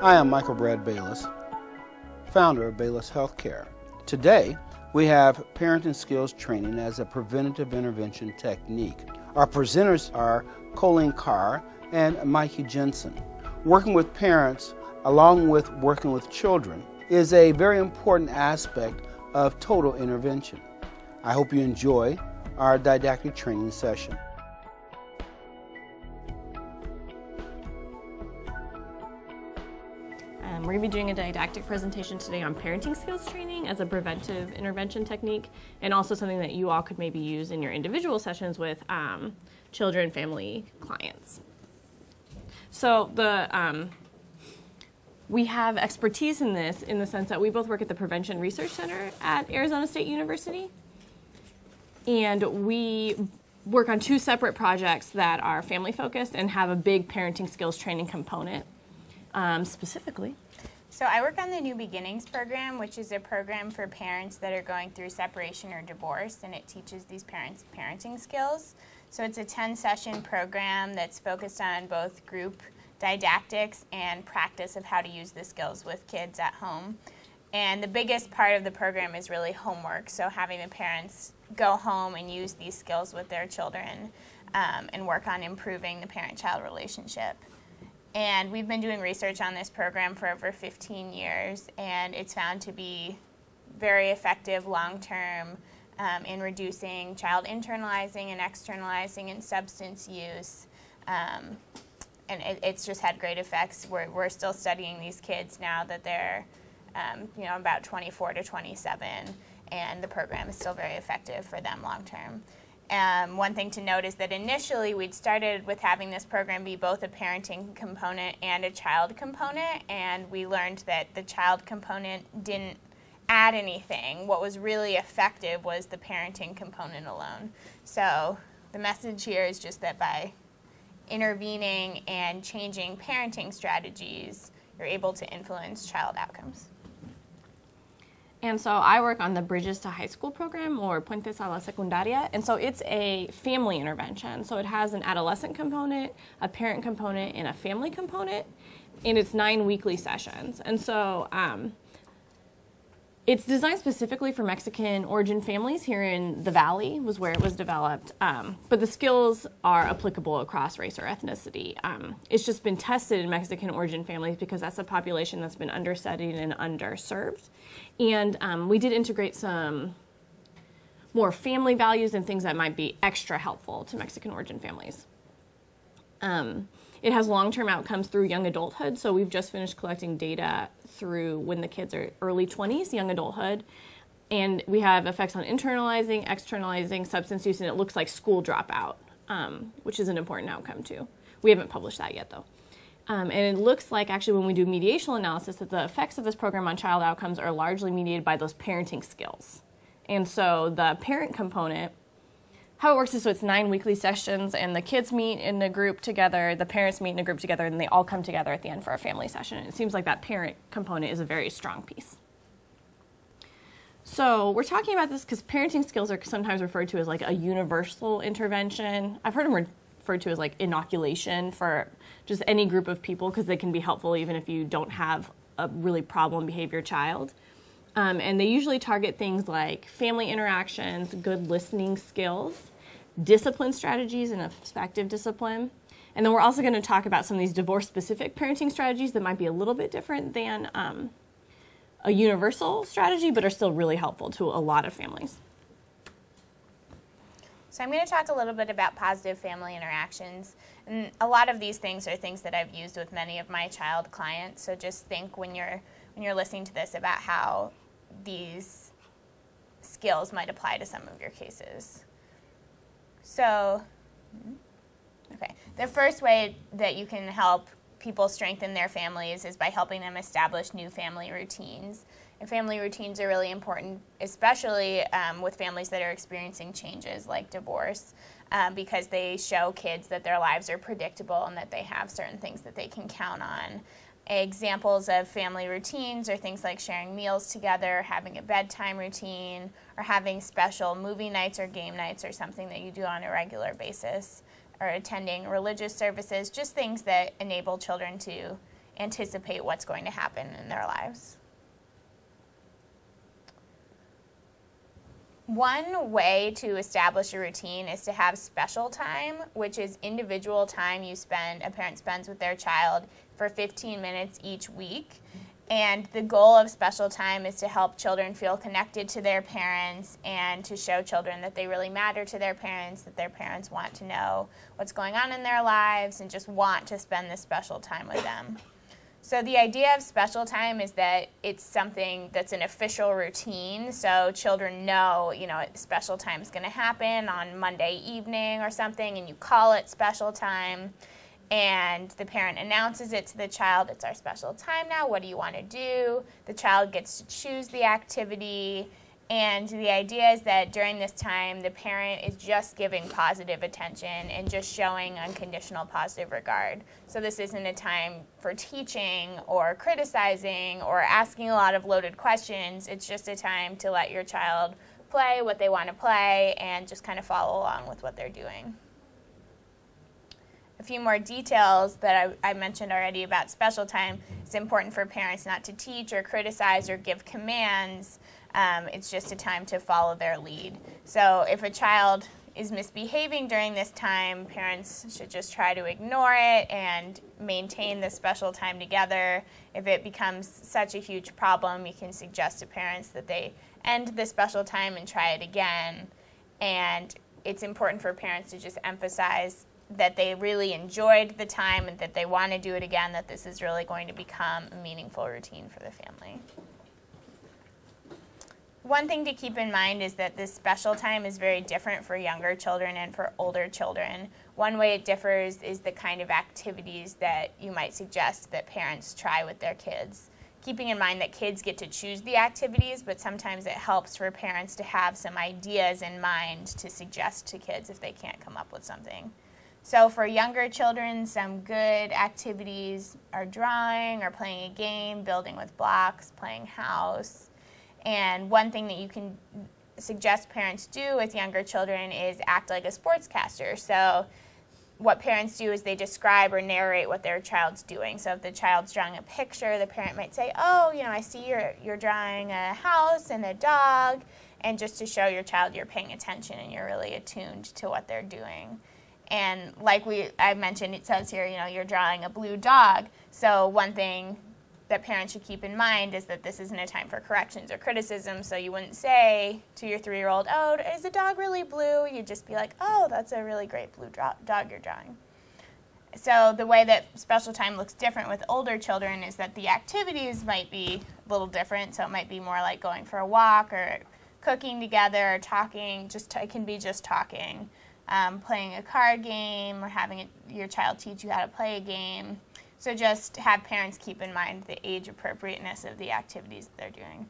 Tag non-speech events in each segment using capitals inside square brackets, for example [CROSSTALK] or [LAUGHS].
I am Michael Brad Bayless, founder of Bayless Healthcare. Today, we have parenting skills training as a preventative intervention technique. Our presenters are Colleen Carr and Mikey Jensen. Working with parents, along with working with children, is a very important aspect of total intervention. I hope you enjoy our didactic training session. Going to be doing a didactic presentation today on parenting skills training as a preventive intervention technique, and also something that you all could maybe use in your individual sessions with um, children, family, clients. So the um, we have expertise in this in the sense that we both work at the Prevention Research Center at Arizona State University, and we work on two separate projects that are family focused and have a big parenting skills training component um, specifically. So I work on the New Beginnings program, which is a program for parents that are going through separation or divorce, and it teaches these parents parenting skills. So it's a 10 session program that's focused on both group didactics and practice of how to use the skills with kids at home. And the biggest part of the program is really homework, so having the parents go home and use these skills with their children um, and work on improving the parent child relationship. And we've been doing research on this program for over 15 years, and it's found to be very effective long term um, in reducing child internalizing and externalizing and substance use. Um, and it, it's just had great effects. We're, we're still studying these kids now that they're, um, you know, about 24 to 27, and the program is still very effective for them long term. Um, one thing to note is that initially we'd started with having this program be both a parenting component and a child component, and we learned that the child component didn't add anything. What was really effective was the parenting component alone. So the message here is just that by intervening and changing parenting strategies, you're able to influence child outcomes. And so I work on the Bridges to High School program or Puentes a la Secundaria. And so it's a family intervention. So it has an adolescent component, a parent component, and a family component. And it's nine weekly sessions. And so um, it's designed specifically for Mexican origin families here in the Valley, was where it was developed. Um, but the skills are applicable across race or ethnicity. Um, it's just been tested in Mexican origin families because that's a population that's been understudied and underserved. And um, we did integrate some more family values and things that might be extra helpful to Mexican origin families. Um, it has long term outcomes through young adulthood. So we've just finished collecting data through when the kids are early 20s, young adulthood. And we have effects on internalizing, externalizing, substance use, and it looks like school dropout, um, which is an important outcome too. We haven't published that yet though. Um, and it looks like actually when we do mediational analysis that the effects of this program on child outcomes are largely mediated by those parenting skills. And so the parent component how it works is so it's nine weekly sessions and the kids meet in a group together the parents meet in a group together and they all come together at the end for a family session. And it seems like that parent component is a very strong piece. So we're talking about this because parenting skills are sometimes referred to as like a universal intervention. I've heard them referred to as like inoculation for just any group of people because they can be helpful even if you don't have a really problem behavior child um, and they usually target things like family interactions, good listening skills, discipline strategies, and effective discipline. And then we're also going to talk about some of these divorce specific parenting strategies that might be a little bit different than um, a universal strategy, but are still really helpful to a lot of families. So I'm going to talk a little bit about positive family interactions. And a lot of these things are things that I've used with many of my child clients. So just think when you're when you're listening to this about how these skills might apply to some of your cases. So, okay, the first way that you can help people strengthen their families is by helping them establish new family routines. And family routines are really important, especially um, with families that are experiencing changes like divorce, um, because they show kids that their lives are predictable and that they have certain things that they can count on. Examples of family routines are things like sharing meals together, having a bedtime routine, or having special movie nights or game nights or something that you do on a regular basis, or attending religious services, just things that enable children to anticipate what's going to happen in their lives. One way to establish a routine is to have special time, which is individual time you spend, a parent spends with their child for 15 minutes each week. And the goal of special time is to help children feel connected to their parents and to show children that they really matter to their parents, that their parents want to know what's going on in their lives and just want to spend this special time with them. So the idea of special time is that it's something that's an official routine. So children know, you know, special time is going to happen on Monday evening or something, and you call it special time. And the parent announces it to the child, it's our special time now. What do you want to do? The child gets to choose the activity and the idea is that during this time, the parent is just giving positive attention and just showing unconditional positive regard. So, this isn't a time for teaching or criticizing or asking a lot of loaded questions. It's just a time to let your child play what they want to play and just kind of follow along with what they're doing. A few more details that I, I mentioned already about special time. It's important for parents not to teach or criticize or give commands. Um, it's just a time to follow their lead. So if a child is misbehaving during this time, parents should just try to ignore it and maintain the special time together. If it becomes such a huge problem, you can suggest to parents that they end the special time and try it again. And it's important for parents to just emphasize that they really enjoyed the time and that they want to do it again, that this is really going to become a meaningful routine for the family one thing to keep in mind is that this special time is very different for younger children and for older children. One way it differs is the kind of activities that you might suggest that parents try with their kids. Keeping in mind that kids get to choose the activities, but sometimes it helps for parents to have some ideas in mind to suggest to kids if they can't come up with something. So, for younger children, some good activities are drawing or playing a game, building with blocks, playing house and one thing that you can suggest parents do with younger children is act like a sportscaster. So, what parents do is they describe or narrate what their child's doing. So, if the child's drawing a picture, the parent might say, "Oh, you know, I see you're you're drawing a house and a dog," and just to show your child you're paying attention and you're really attuned to what they're doing. And like we I mentioned, it says here, you know, you're drawing a blue dog. So one thing that parents should keep in mind is that this isn't a time for corrections or criticism. So you wouldn't say to your three year old, Oh, is the dog really blue? You'd just be like, Oh, that's a really great blue dog you're drawing. So the way that special time looks different with older children is that the activities might be a little different. So it might be more like going for a walk or cooking together or talking. Just it can be just talking, um, playing a card game or having a, your child teach you how to play a game. So just have parents keep in mind the age appropriateness of the activities they're doing.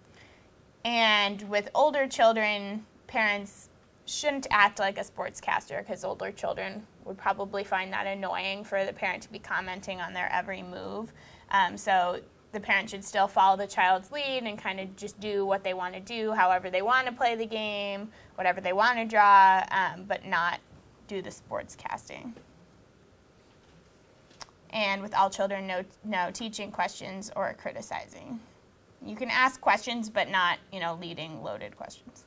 And with older children, parents shouldn't act like a sportscaster because older children would probably find that annoying for the parent to be commenting on their every move. Um, so the parent should still follow the child's lead and kind of just do what they want to do, however they want to play the game, whatever they want to draw, um, but not do the sports casting. and with all children, no, no teaching questions or criticizing. You can ask questions, but not, you know, leading loaded questions.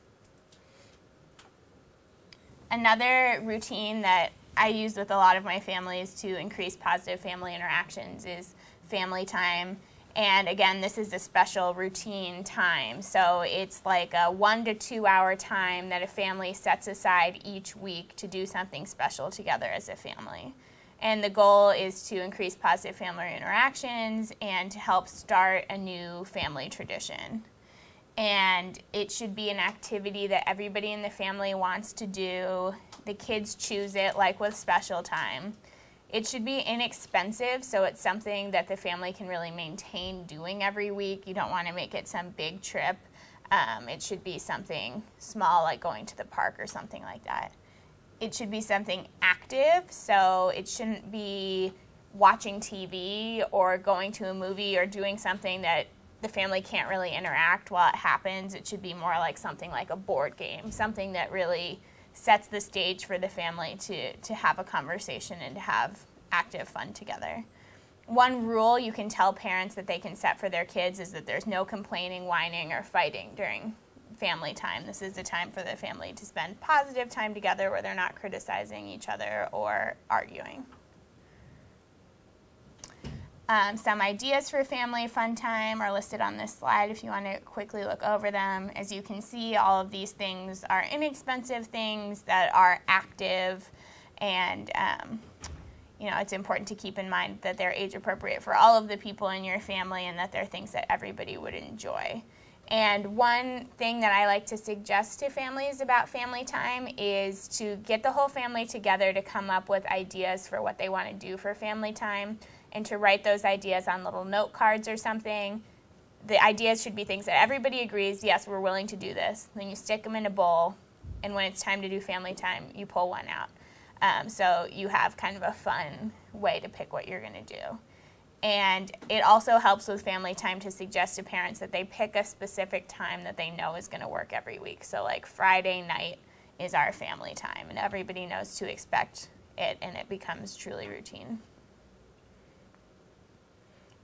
Another routine that I use with a lot of my families to increase positive family interactions is family time. And again, this is a special routine time. So it's like a one to two hour time that a family sets aside each week to do something special together as a family. And the goal is to increase positive family interactions and to help start a new family tradition. And it should be an activity that everybody in the family wants to do. The kids choose it, like with special time. It should be inexpensive, so it's something that the family can really maintain doing every week. You don't want to make it some big trip. Um, it should be something small, like going to the park or something like that it should be something active, so it shouldn't be watching TV or going to a movie or doing something that the family can't really interact while it happens. It should be more like something like a board game, something that really sets the stage for the family to, to have a conversation and to have active fun together. one rule you can tell parents that they can set for their kids is that there's no complaining, whining, or fighting during family time. This is a time for the family to spend positive time together where they're not criticizing each other or arguing. Um, some ideas for family fun time are listed on this slide if you want to quickly look over them. As you can see, all of these things are inexpensive things that are active and um, you know, it's important to keep in mind that they're age appropriate for all of the people in your family and that they're things that everybody would enjoy. And one thing that I like to suggest to families about family time is to get the whole family together to come up with ideas for what they want to do for family time and to write those ideas on little note cards or something. The ideas should be things that everybody agrees, yes, we're willing to do this. Then you stick them in a bowl, and when it's time to do family time, you pull one out. Um, so you have kind of a fun way to pick what you're going to do. And it also helps with family time to suggest to parents that they pick a specific time that they know is going to work every week. So, like Friday night is our family time, and everybody knows to expect it, and it becomes truly routine.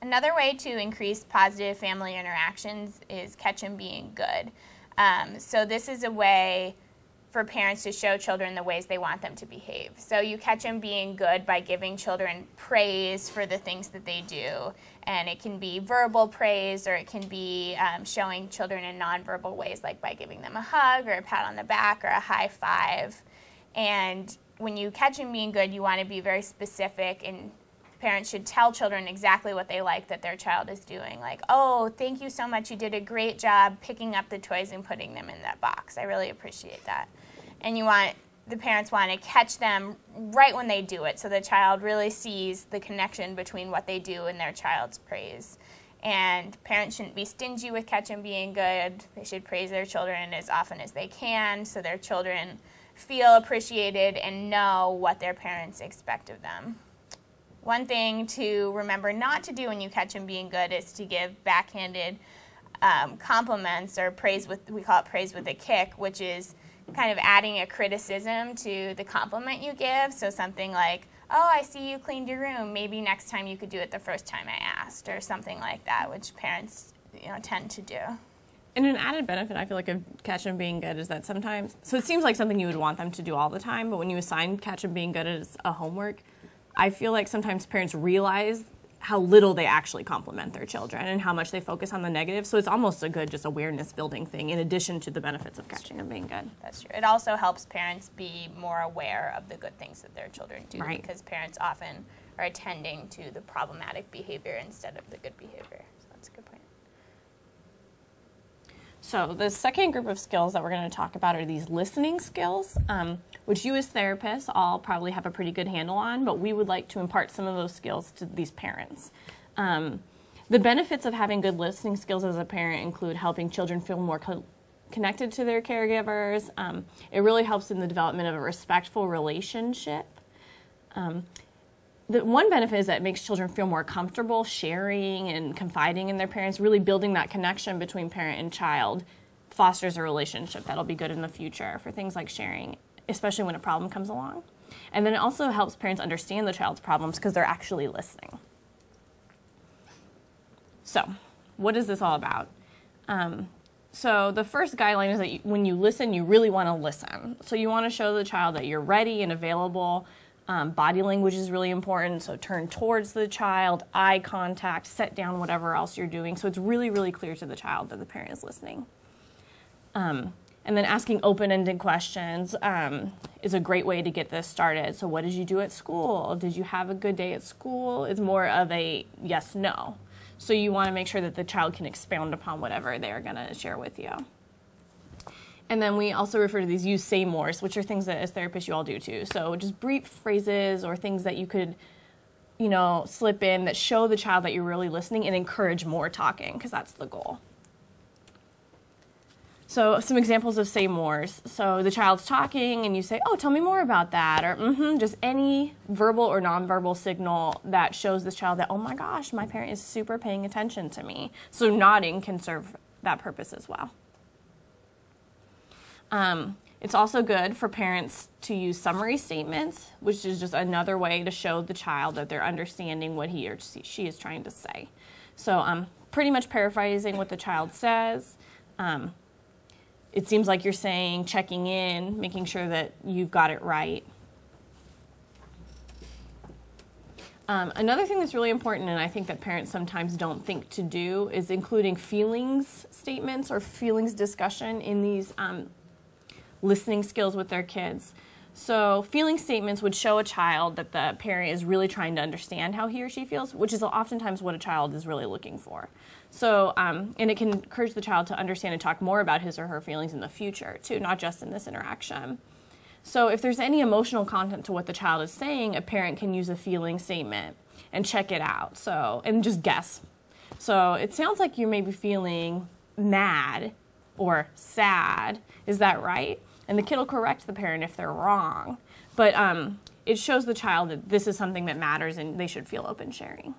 Another way to increase positive family interactions is catch them being good. Um, so, this is a way for parents to show children the ways they want them to behave. So you catch them being good by giving children praise for the things that they do. And it can be verbal praise or it can be um, showing children in nonverbal ways, like by giving them a hug or a pat on the back or a high five. And when you catch them being good, you want to be very specific and parents should tell children exactly what they like that their child is doing. Like, oh, thank you so much. You did a great job picking up the toys and putting them in that box. I really appreciate that and you want the parents want to catch them right when they do it so the child really sees the connection between what they do and their child's praise. And parents shouldn't be stingy with catching being good. They should praise their children as often as they can so their children feel appreciated and know what their parents expect of them. One thing to remember not to do when you catch them being good is to give backhanded um, compliments or praise with, we call it praise with a kick, which is kind of adding a criticism to the compliment you give. So something like, oh, I see you cleaned your room. Maybe next time you could do it the first time I asked, or something like that, which parents you know tend to do. And an added benefit, I feel like, of catch them being good is that sometimes, so it seems like something you would want them to do all the time, but when you assign catch them being good as a homework, I feel like sometimes parents realize how little they actually compliment their children and how much they focus on the negative. So it's almost a good just awareness building thing in addition to the benefits of catching and being good. That's true. It also helps parents be more aware of the good things that their children do right. because parents often are attending to the problematic behavior instead of the good behavior. So that's a good point. So the second group of skills that we're going to talk about are these listening skills, um, which you as therapists all probably have a pretty good handle on, but we would like to impart some of those skills to these parents. Um, the benefits of having good listening skills as a parent include helping children feel more co- connected to their caregivers. Um, it really helps in the development of a respectful relationship. Um, the one benefit is that it makes children feel more comfortable sharing and confiding in their parents, really building that connection between parent and child fosters a relationship that'll be good in the future for things like sharing, especially when a problem comes along. And then it also helps parents understand the child's problems because they're actually listening. So, what is this all about? Um, so, the first guideline is that you, when you listen, you really want to listen. So, you want to show the child that you're ready and available um, body language is really important, so turn towards the child, eye contact, set down whatever else you're doing. So it's really, really clear to the child that the parent is listening. Um, and then asking open ended questions um, is a great way to get this started. So, what did you do at school? Did you have a good day at school? It's more of a yes no. So, you want to make sure that the child can expound upon whatever they're going to share with you. And then we also refer to these use say mores, which are things that as therapists you all do too. So just brief phrases or things that you could, you know, slip in that show the child that you're really listening and encourage more talking because that's the goal. So some examples of say mores. So the child's talking and you say, "Oh, tell me more about that," or "Mm-hmm," just any verbal or nonverbal signal that shows this child that, "Oh my gosh, my parent is super paying attention to me." So nodding can serve that purpose as well. Um, it's also good for parents to use summary statements, which is just another way to show the child that they're understanding what he or she is trying to say. So, um, pretty much paraphrasing what the child says. Um, it seems like you're saying checking in, making sure that you've got it right. Um, another thing that's really important, and I think that parents sometimes don't think to do, is including feelings statements or feelings discussion in these um, listening skills with their kids. So, feeling statements would show a child that the parent is really trying to understand how he or she feels, which is oftentimes what a child is really looking for. So, um, and it can encourage the child to understand and talk more about his or her feelings in the future, too, not just in this interaction. So, if there's any emotional content to what the child is saying, a parent can use a feeling statement and check it out. So, and just guess. So, it sounds like you may be feeling mad or sad. Is that right? and the kid will correct the parent if they're wrong. But um, it shows the child that this is something that matters and they should feel open sharing.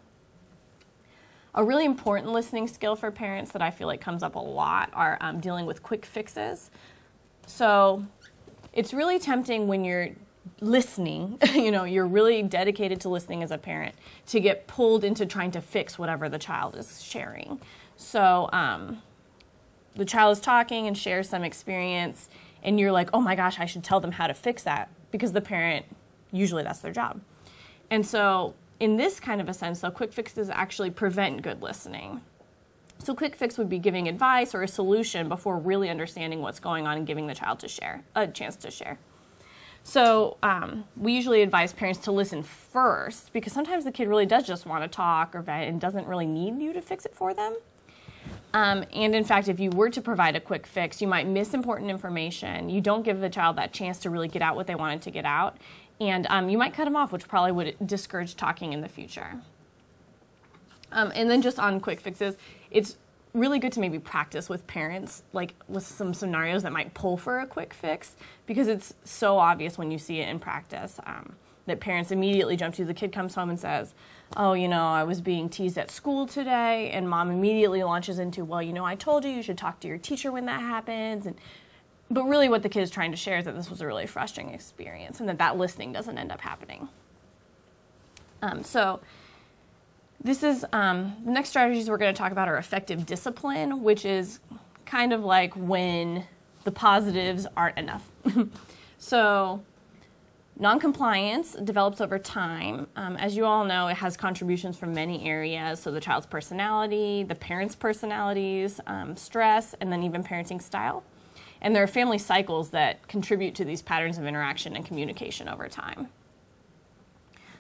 A really important listening skill for parents that I feel like comes up a lot are um, dealing with quick fixes. So it's really tempting when you're listening, [LAUGHS] you know, you're really dedicated to listening as a parent, to get pulled into trying to fix whatever the child is sharing. So um, the child is talking and shares some experience and you're like, oh my gosh, I should tell them how to fix that because the parent, usually that's their job. And so, in this kind of a sense, though, quick fixes actually prevent good listening. So, quick fix would be giving advice or a solution before really understanding what's going on and giving the child to share a chance to share. So, um, we usually advise parents to listen first because sometimes the kid really does just want to talk or vent and doesn't really need you to fix it for them. Um, and in fact, if you were to provide a quick fix, you might miss important information. You don't give the child that chance to really get out what they wanted to get out. And um, you might cut them off, which probably would discourage talking in the future. Um, and then just on quick fixes, it's really good to maybe practice with parents, like with some scenarios that might pull for a quick fix, because it's so obvious when you see it in practice um, that parents immediately jump to. The kid comes home and says, oh, you know, I was being teased at school today, and mom immediately launches into, well, you know, I told you you should talk to your teacher when that happens, and but really what the kid is trying to share is that this was a really frustrating experience and that that listening doesn't end up happening. Um, so this is um, the next strategies we're going to talk about are effective discipline, which is kind of like when the positives aren't enough. [LAUGHS] so Noncompliance develops over time. Um, as you all know, it has contributions from many areas. So, the child's personality, the parents' personalities, um, stress, and then even parenting style. And there are family cycles that contribute to these patterns of interaction and communication over time.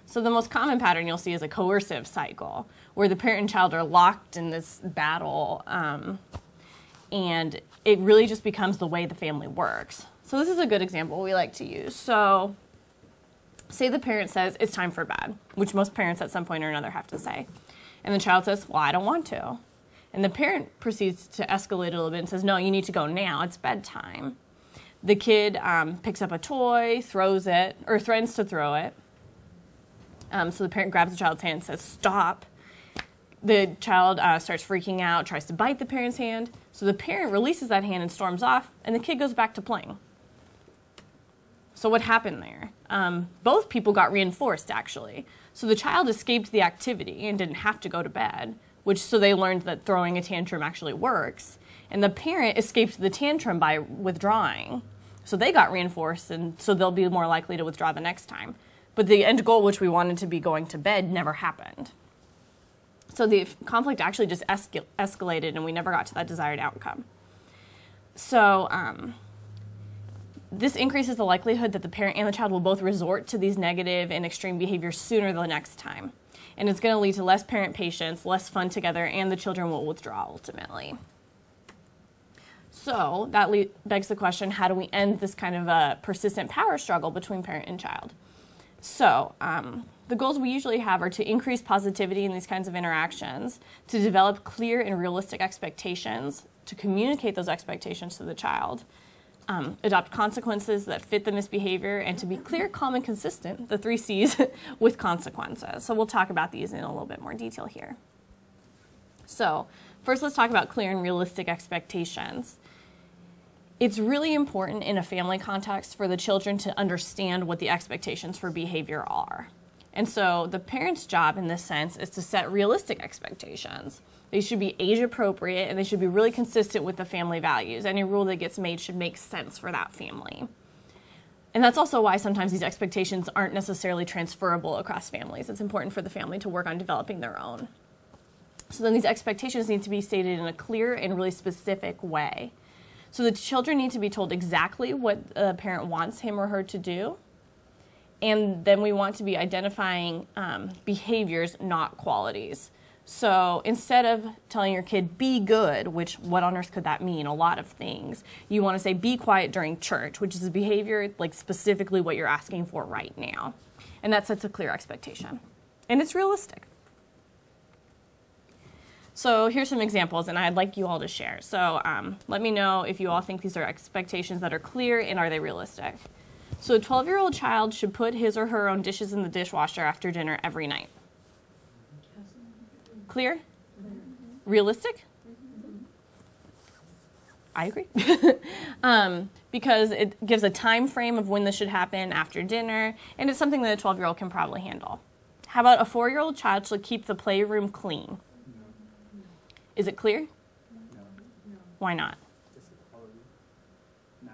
So, the most common pattern you'll see is a coercive cycle, where the parent and child are locked in this battle, um, and it really just becomes the way the family works. So, this is a good example we like to use. So, say the parent says, it's time for bed, which most parents at some point or another have to say. And the child says, well, I don't want to. And the parent proceeds to escalate a little bit and says, no, you need to go now. It's bedtime. The kid um, picks up a toy, throws it, or threatens to throw it. Um, so the parent grabs the child's hand and says, stop. The child uh, starts freaking out, tries to bite the parent's hand. So the parent releases that hand and storms off, and the kid goes back to playing. So, what happened there? Um, both people got reinforced, actually. So, the child escaped the activity and didn't have to go to bed, which so they learned that throwing a tantrum actually works. And the parent escaped the tantrum by withdrawing. So, they got reinforced, and so they'll be more likely to withdraw the next time. But the end goal, which we wanted to be going to bed, never happened. So, the conflict actually just escal- escalated, and we never got to that desired outcome. So, um, this increases the likelihood that the parent and the child will both resort to these negative and extreme behaviors sooner the next time. And it's going to lead to less parent patience, less fun together, and the children will withdraw ultimately. So that begs the question how do we end this kind of a persistent power struggle between parent and child? So, um, the goals we usually have are to increase positivity in these kinds of interactions, to develop clear and realistic expectations, to communicate those expectations to the child, um, adopt consequences that fit the misbehavior, and to be clear, calm, and consistent, the three C's, [LAUGHS] with consequences. So we'll talk about these in a little bit more detail here. So, first, let's talk about clear and realistic expectations. it's really important in a family context for the children to understand what the expectations for behavior are. And so the parent's job in this sense is to set realistic expectations. They should be age appropriate and they should be really consistent with the family values. Any rule that gets made should make sense for that family. And that's also why sometimes these expectations aren't necessarily transferable across families. It's important for the family to work on developing their own. So then these expectations need to be stated in a clear and really specific way. So the children need to be told exactly what the parent wants him or her to do. And then we want to be identifying um, behaviors, not qualities. So instead of telling your kid, be good, which what on earth could that mean? A lot of things. You want to say, be quiet during church, which is a behavior like specifically what you're asking for right now. And that sets a clear expectation. And it's realistic. So here's some examples, and I'd like you all to share. So um, let me know if you all think these are expectations that are clear and are they realistic. So a 12 year old child should put his or her own dishes in the dishwasher after dinner every night. Clear? Realistic? I agree. [LAUGHS] um, because it gives a time frame of when this should happen after dinner, and it's something that a 12 year old can probably handle. How about a four year old child should keep the playroom clean? Is it clear? No. Why not?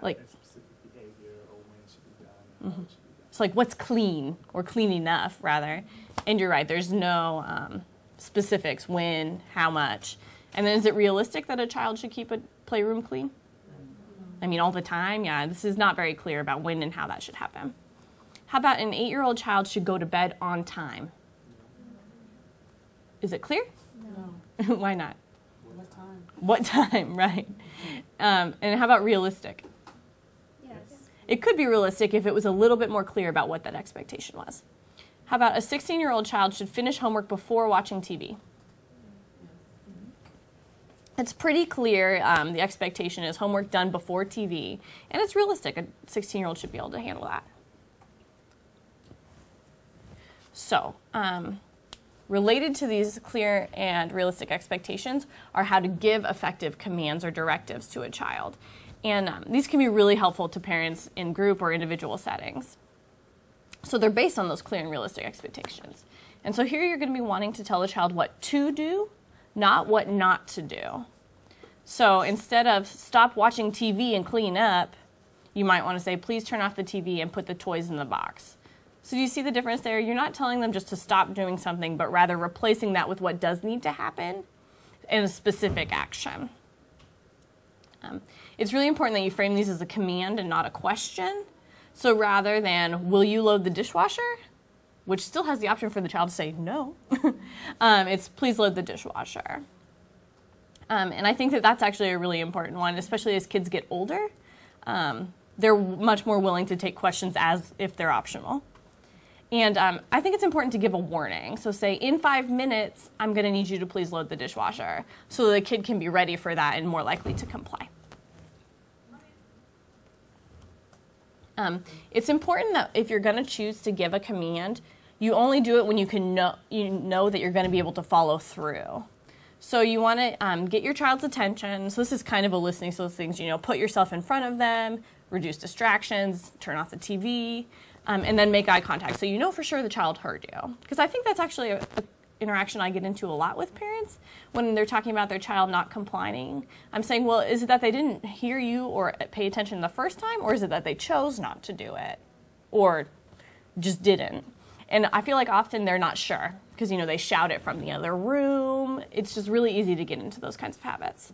Like- a specific behavior or when it should be done and how it should be done. It's like what's clean or clean enough, rather. And you're right, there's no um, specifics when, how much. And then is it realistic that a child should keep a playroom clean? I mean, all the time? Yeah, this is not very clear about when and how that should happen. How about an eight year old child should go to bed on time? Is it clear? No. [LAUGHS] Why not? What time? What time, [LAUGHS] right? Um, and how about realistic? Yes. It could be realistic if it was a little bit more clear about what that expectation was. How about a 16 year old child should finish homework before watching TV? It's pretty clear. Um, the expectation is homework done before TV, and it's realistic. A 16 year old should be able to handle that. So, um, related to these clear and realistic expectations are how to give effective commands or directives to a child. And um, these can be really helpful to parents in group or individual settings. So they're based on those clear and realistic expectations. And so here you're going to be wanting to tell the child what to do, not what not to do. So instead of stop watching TV and clean up, you might want to say, please turn off the TV and put the toys in the box. So do you see the difference there? You're not telling them just to stop doing something, but rather replacing that with what does need to happen in a specific action. Um, it's really important that you frame these as a command and not a question. So rather than, will you load the dishwasher? Which still has the option for the child to say no. [LAUGHS] um, it's, please load the dishwasher. Um, and I think that that's actually a really important one, especially as kids get older. Um, they're much more willing to take questions as if they're optional. And um, I think it's important to give a warning. So, say, in five minutes, I'm going to need you to please load the dishwasher so the kid can be ready for that and more likely to comply. Um, it's important that if you're going to choose to give a command, you only do it when you can know you know that you're going to be able to follow through. So you want to um, get your child's attention. So this is kind of a listening to those things. You know, put yourself in front of them, reduce distractions, turn off the TV, um, and then make eye contact. So you know for sure the child heard you. Because I think that's actually a, a interaction I get into a lot with parents when they're talking about their child not complying. I'm saying, well, is it that they didn't hear you or pay attention the first time, or is it that they chose not to do it, or just didn't? And I feel like often they're not sure because you know they shout it from the other room. It's just really easy to get into those kinds of habits.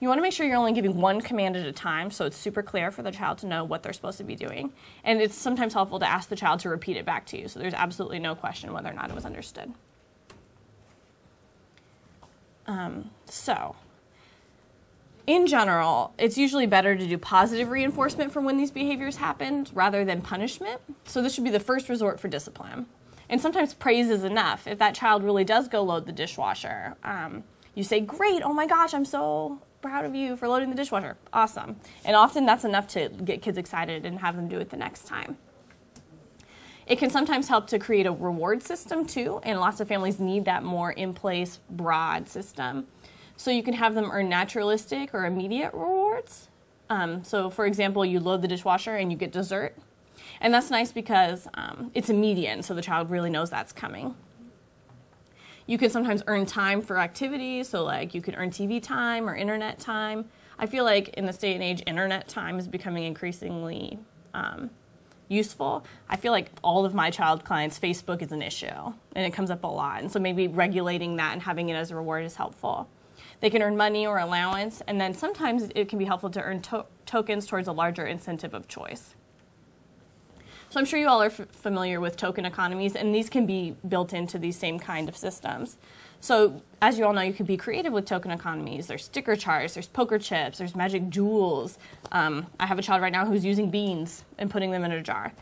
You want to make sure you're only giving one command at a time so it's super clear for the child to know what they're supposed to be doing. And it's sometimes helpful to ask the child to repeat it back to you so there's absolutely no question whether or not it was understood. Um, so, in general, it's usually better to do positive reinforcement for when these behaviors happened rather than punishment. So, this should be the first resort for discipline. And sometimes praise is enough. If that child really does go load the dishwasher, um, you say, Great, oh my gosh, I'm so proud of you for loading the dishwasher. Awesome. And often that's enough to get kids excited and have them do it the next time. It can sometimes help to create a reward system too, and lots of families need that more in place, broad system. So you can have them earn naturalistic or immediate rewards. Um, so, for example, you load the dishwasher and you get dessert. And that's nice because um, it's immediate, so the child really knows that's coming. You can sometimes earn time for activities, so like you can earn TV time or internet time. I feel like in this day and age, internet time is becoming increasingly um, useful. I feel like all of my child clients, Facebook is an issue, and it comes up a lot. And so maybe regulating that and having it as a reward is helpful. They can earn money or allowance, and then sometimes it can be helpful to earn to- tokens towards a larger incentive of choice. So I'm sure you all are familiar with token economies, and these can be built into these same kind of systems. So as you all know, you can be creative with token economies. There's sticker charts, there's poker chips, there's magic jewels. Um, I have a child right now who's using beans and putting them in a jar.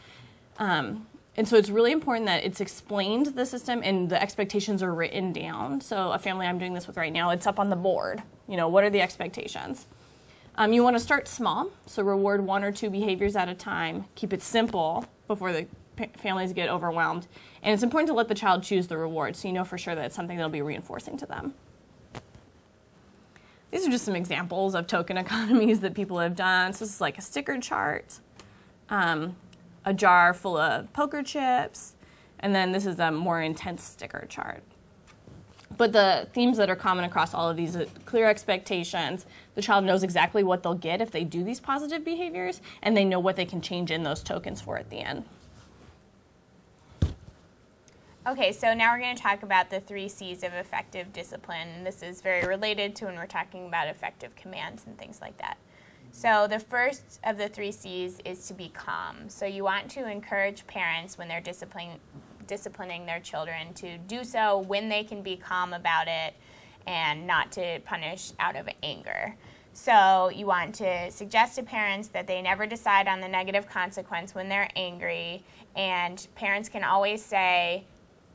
Um, and so it's really important that it's explained the system and the expectations are written down. So a family I'm doing this with right now, it's up on the board. You know, what are the expectations? Um, you want to start small, so reward one or two behaviors at a time. Keep it simple before the families get overwhelmed. And it's important to let the child choose the reward so you know for sure that it's something that'll be reinforcing to them. These are just some examples of token [LAUGHS] economies that people have done. So this is like a sticker chart, um, a jar full of poker chips, and then this is a more intense sticker chart. But the themes that are common across all of these are clear expectations. The child knows exactly what they'll get if they do these positive behaviors, and they know what they can change in those tokens for at the end. Okay, so now we're going to talk about the three C's of effective discipline. This is very related to when we're talking about effective commands and things like that. So the first of the three C's is to be calm. So you want to encourage parents when they're disciplining, disciplining their children to do so when they can be calm about it and not to punish out of anger. So you want to suggest to parents that they never decide on the negative consequence when they're angry, and parents can always say,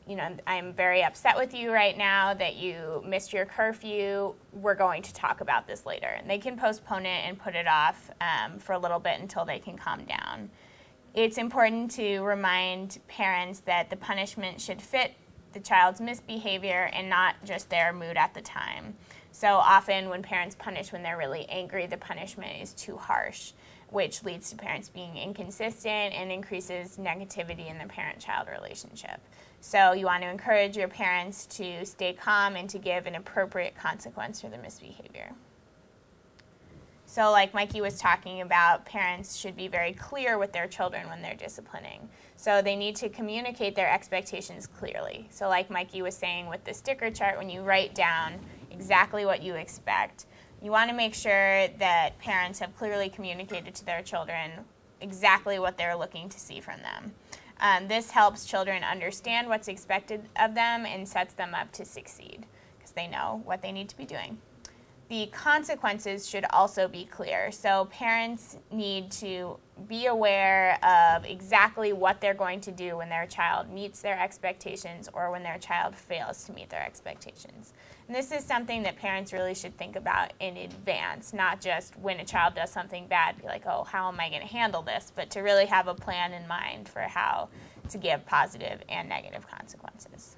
you know, I'm very upset with you right now that you missed your curfew. We're going to talk about this later. And they can postpone it and put it off um, for a little bit until they can calm down. It's important to remind parents that the punishment should fit the child's misbehavior and not just their mood at the time. So often, when parents punish when they're really angry, the punishment is too harsh, which leads to parents being inconsistent and increases negativity in the parent child relationship. So you want to encourage your parents to stay calm and to give an appropriate consequence for the misbehavior. So, like Mikey was talking about, parents should be very clear with their children when they're disciplining. So, they need to communicate their expectations clearly. So, like Mikey was saying with the sticker chart, when you write down exactly what you expect, you want to make sure that parents have clearly communicated to their children exactly what they're looking to see from them. Um, this helps children understand what's expected of them and sets them up to succeed because they know what they need to be doing. The consequences should also be clear. So parents need to be aware of exactly what they're going to do when their child meets their expectations or when their child fails to meet their expectations. This is something that parents really should think about in advance, not just when a child does something bad, be like, oh, how am I going to handle this? But to really have a plan in mind for how to give positive and negative consequences.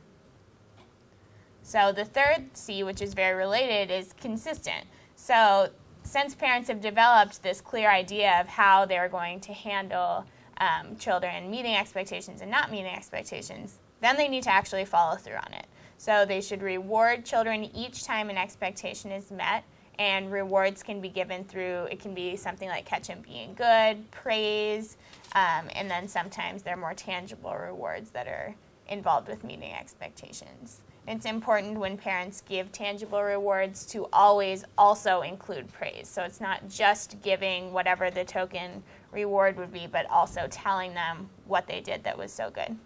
So the third C, which is very related, is consistent. So since parents have developed this clear idea of how they're going to handle um, children meeting expectations and not meeting expectations, then they need to actually follow through on it. So they should reward children each time an expectation is met, and rewards can be given through it can be something like catch 'em being good, praise, um, and then sometimes there are more tangible rewards that are involved with meeting expectations. It's important when parents give tangible rewards to always also include praise. So it's not just giving whatever the token reward would be, but also telling them what they did that was so good.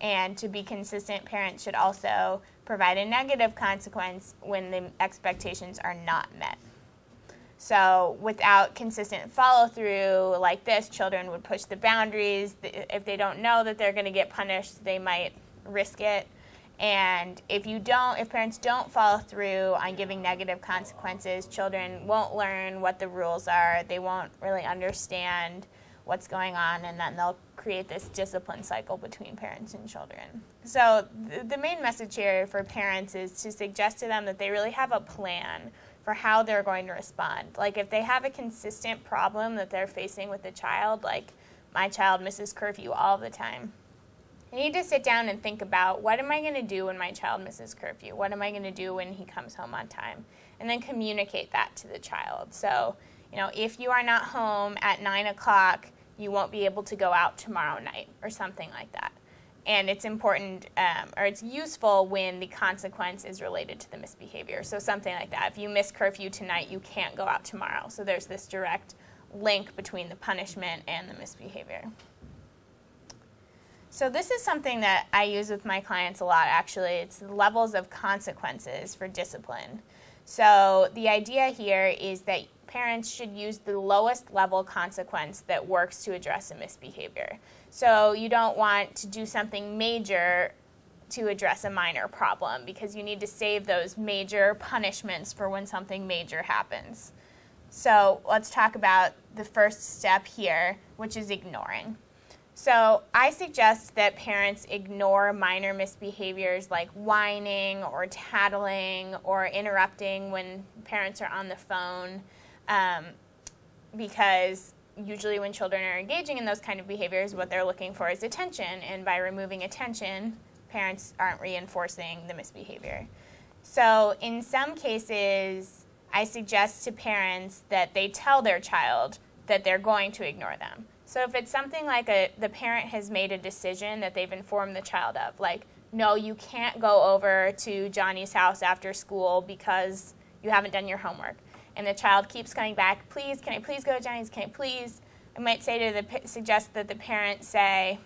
And to be consistent, parents should also provide a negative consequence when the expectations are not met. So, without consistent follow through like this, children would push the boundaries. If they don't know that they're going to get punished, they might risk it. And if you don't, if parents don't follow through on giving negative consequences, children won't learn what the rules are. They won't really understand what's going on, and then they'll create this discipline cycle between parents and children. So, th- the main message here for parents is to suggest to them that they really have a plan for how they're going to respond. Like if they have a consistent problem that they're facing with the child, like my child misses curfew all the time. I need to sit down and think about what am I going to do when my child misses curfew? What am I going to do when he comes home on time? And then communicate that to the child. So, you know, if you are not home at nine o'clock, you won't be able to go out tomorrow night or something like that. And it's important um, or it's useful when the consequence is related to the misbehavior. So, something like that. If you miss curfew tonight, you can't go out tomorrow. So, there's this direct link between the punishment and the misbehavior. So this is something that I use with my clients a lot actually. It's the levels of consequences for discipline. So the idea here is that parents should use the lowest level consequence that works to address a misbehavior. So you don't want to do something major to address a minor problem because you need to save those major punishments for when something major happens. So let's talk about the first step here, which is ignoring. So I suggest that parents ignore minor misbehaviors like whining or tattling or interrupting when parents are on the phone um, because usually when children are engaging in those kind of behaviors, what they're looking for is attention. And by removing attention, parents aren't reinforcing the misbehavior. So in some cases, I suggest to parents that they tell their child that they're going to ignore them. So if it's something like a, the parent has made a decision that they've informed the child of, like, no, you can't go over to Johnny's house after school because you haven't done your homework. And the child keeps coming back, please, can I please go to Johnny's? Can I please? I might say to the, suggest that the parent say,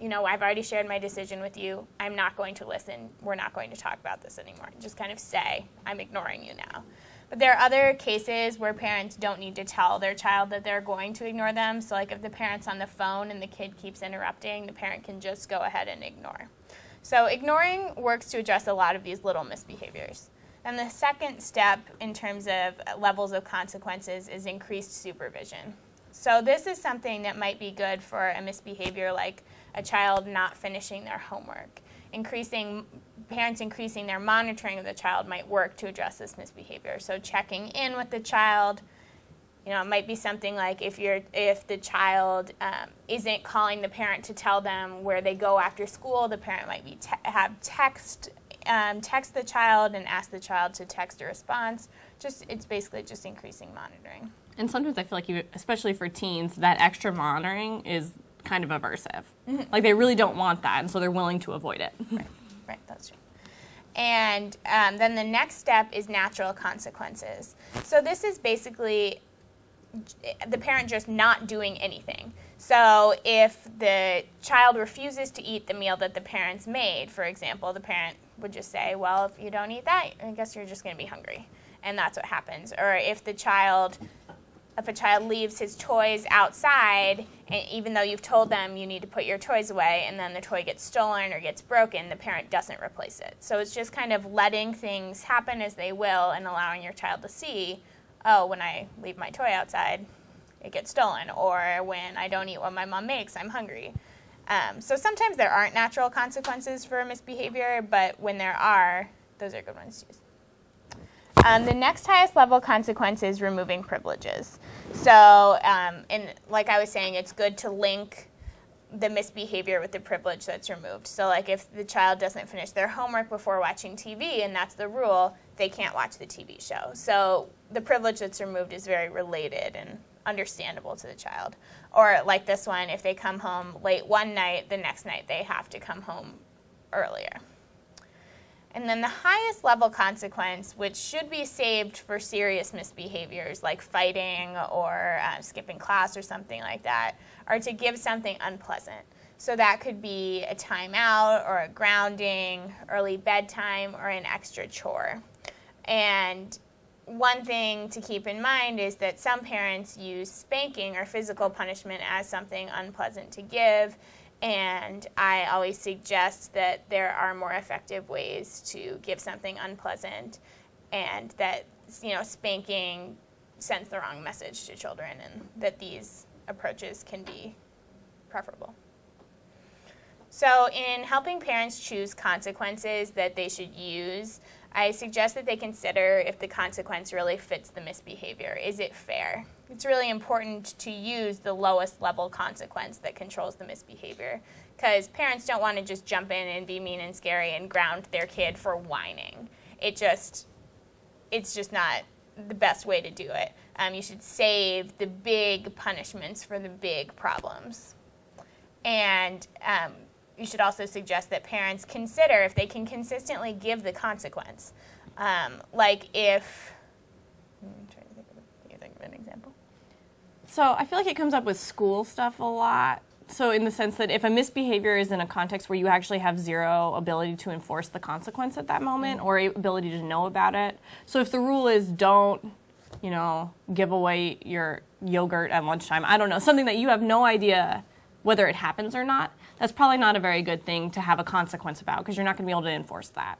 you know, I've already shared my decision with you. I'm not going to listen. We're not going to talk about this anymore. Just kind of say, I'm ignoring you now. But there are other cases where parents don't need to tell their child that they're going to ignore them. So, like if the parent's on the phone and the kid keeps interrupting, the parent can just go ahead and ignore. So, ignoring works to address a lot of these little misbehaviors. And the second step in terms of levels of consequences is increased supervision. So, this is something that might be good for a misbehavior like a child not finishing their homework increasing parents increasing their monitoring of the child might work to address this misbehavior. So checking in with the child, you know, it might be something like if you're if the child um, isn't calling the parent to tell them where they go after school, the parent might be te- have text um, text the child and ask the child to text a response. Just it's basically just increasing monitoring. And sometimes I feel like, you, especially for teens, that extra monitoring is kind of aversive. Mm-hmm. Like they really don't want that, and so they're willing to avoid it. Right, right, that's true. And um, then the next step is natural consequences. So this is basically the parent just not doing anything. So if the child refuses to eat the meal that the parents made, for example, the parent would just say, "Well, if you don't eat that, I guess you're just going to be hungry." And that's what happens. Or if the child if a child leaves his toys outside, and even though you've told them you need to put your toys away, and then the toy gets stolen or gets broken, the parent doesn't replace it. So it's just kind of letting things happen as they will and allowing your child to see, oh, when I leave my toy outside, it gets stolen, or when I don't eat what my mom makes, I'm hungry. Um, so sometimes there aren't natural consequences for misbehavior, but when there are, those are good ones to use. Um, the next highest level consequence is removing privileges. So, um, and like I was saying, it's good to link the misbehavior with the privilege that's removed. So, like if the child doesn't finish their homework before watching TV, and that's the rule, they can't watch the TV show. So, the privilege that's removed is very related and understandable to the child. Or, like this one, if they come home late one night, the next night they have to come home earlier. And then the highest level consequence, which should be saved for serious misbehaviors like fighting or uh, skipping class or something like that, are to give something unpleasant. So that could be a timeout or a grounding, early bedtime, or an extra chore. And one thing to keep in mind is that some parents use spanking or physical punishment as something unpleasant to give and I always suggest that there are more effective ways to give something unpleasant and that you know spanking sends the wrong message to children and that these approaches can be preferable. So in helping parents choose consequences that they should use, I suggest that they consider if the consequence really fits the misbehavior. Is it fair? It's really important to use the lowest level consequence that controls the misbehavior because parents don't want to just jump in and be mean and scary and ground their kid for whining. It just, it's just not the best way to do it. Um, you should save the big punishments for the big problems. And um, you should also suggest that parents consider if they can consistently give the consequence. Um, like if, I'm trying to think of, think of an example. So I feel like it comes up with school stuff a lot. So in the sense that if a misbehavior is in a context where you actually have zero ability to enforce the consequence at that moment or ability to know about it. So if the rule is don't, you know, give away your yogurt at lunchtime, I don't know, something that you have no idea whether it happens or not, that's probably not a very good thing to have a consequence about because you're not going to be able to enforce that.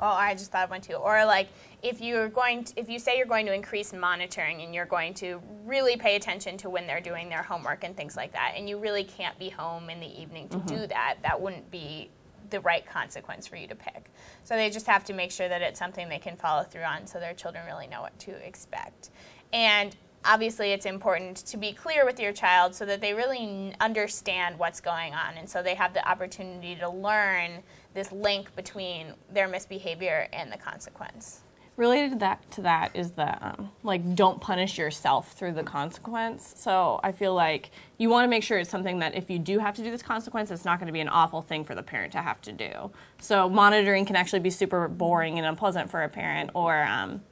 Oh, I just thought of one too. Or like if you're going to, if you say you're going to increase monitoring and you're going to really pay attention to when they're doing their homework and things like that, and you really can't be home in the evening to do mm-hmm. that, that wouldn't be the right consequence for you to pick. So they just have to make sure that it's something they can follow through on so their children really know what to expect. And obviously it's important to be clear with your child so that they really n- understand what's going on and so they have the opportunity to learn this link between their misbehavior and the consequence. Related to that, to that is the um, like don't punish yourself through the consequence. So I feel like you want to make sure it's something that if you do have to do this consequence, it's not going to be an awful thing for the parent to have to do. So monitoring can actually be super boring and unpleasant for a parent, or um,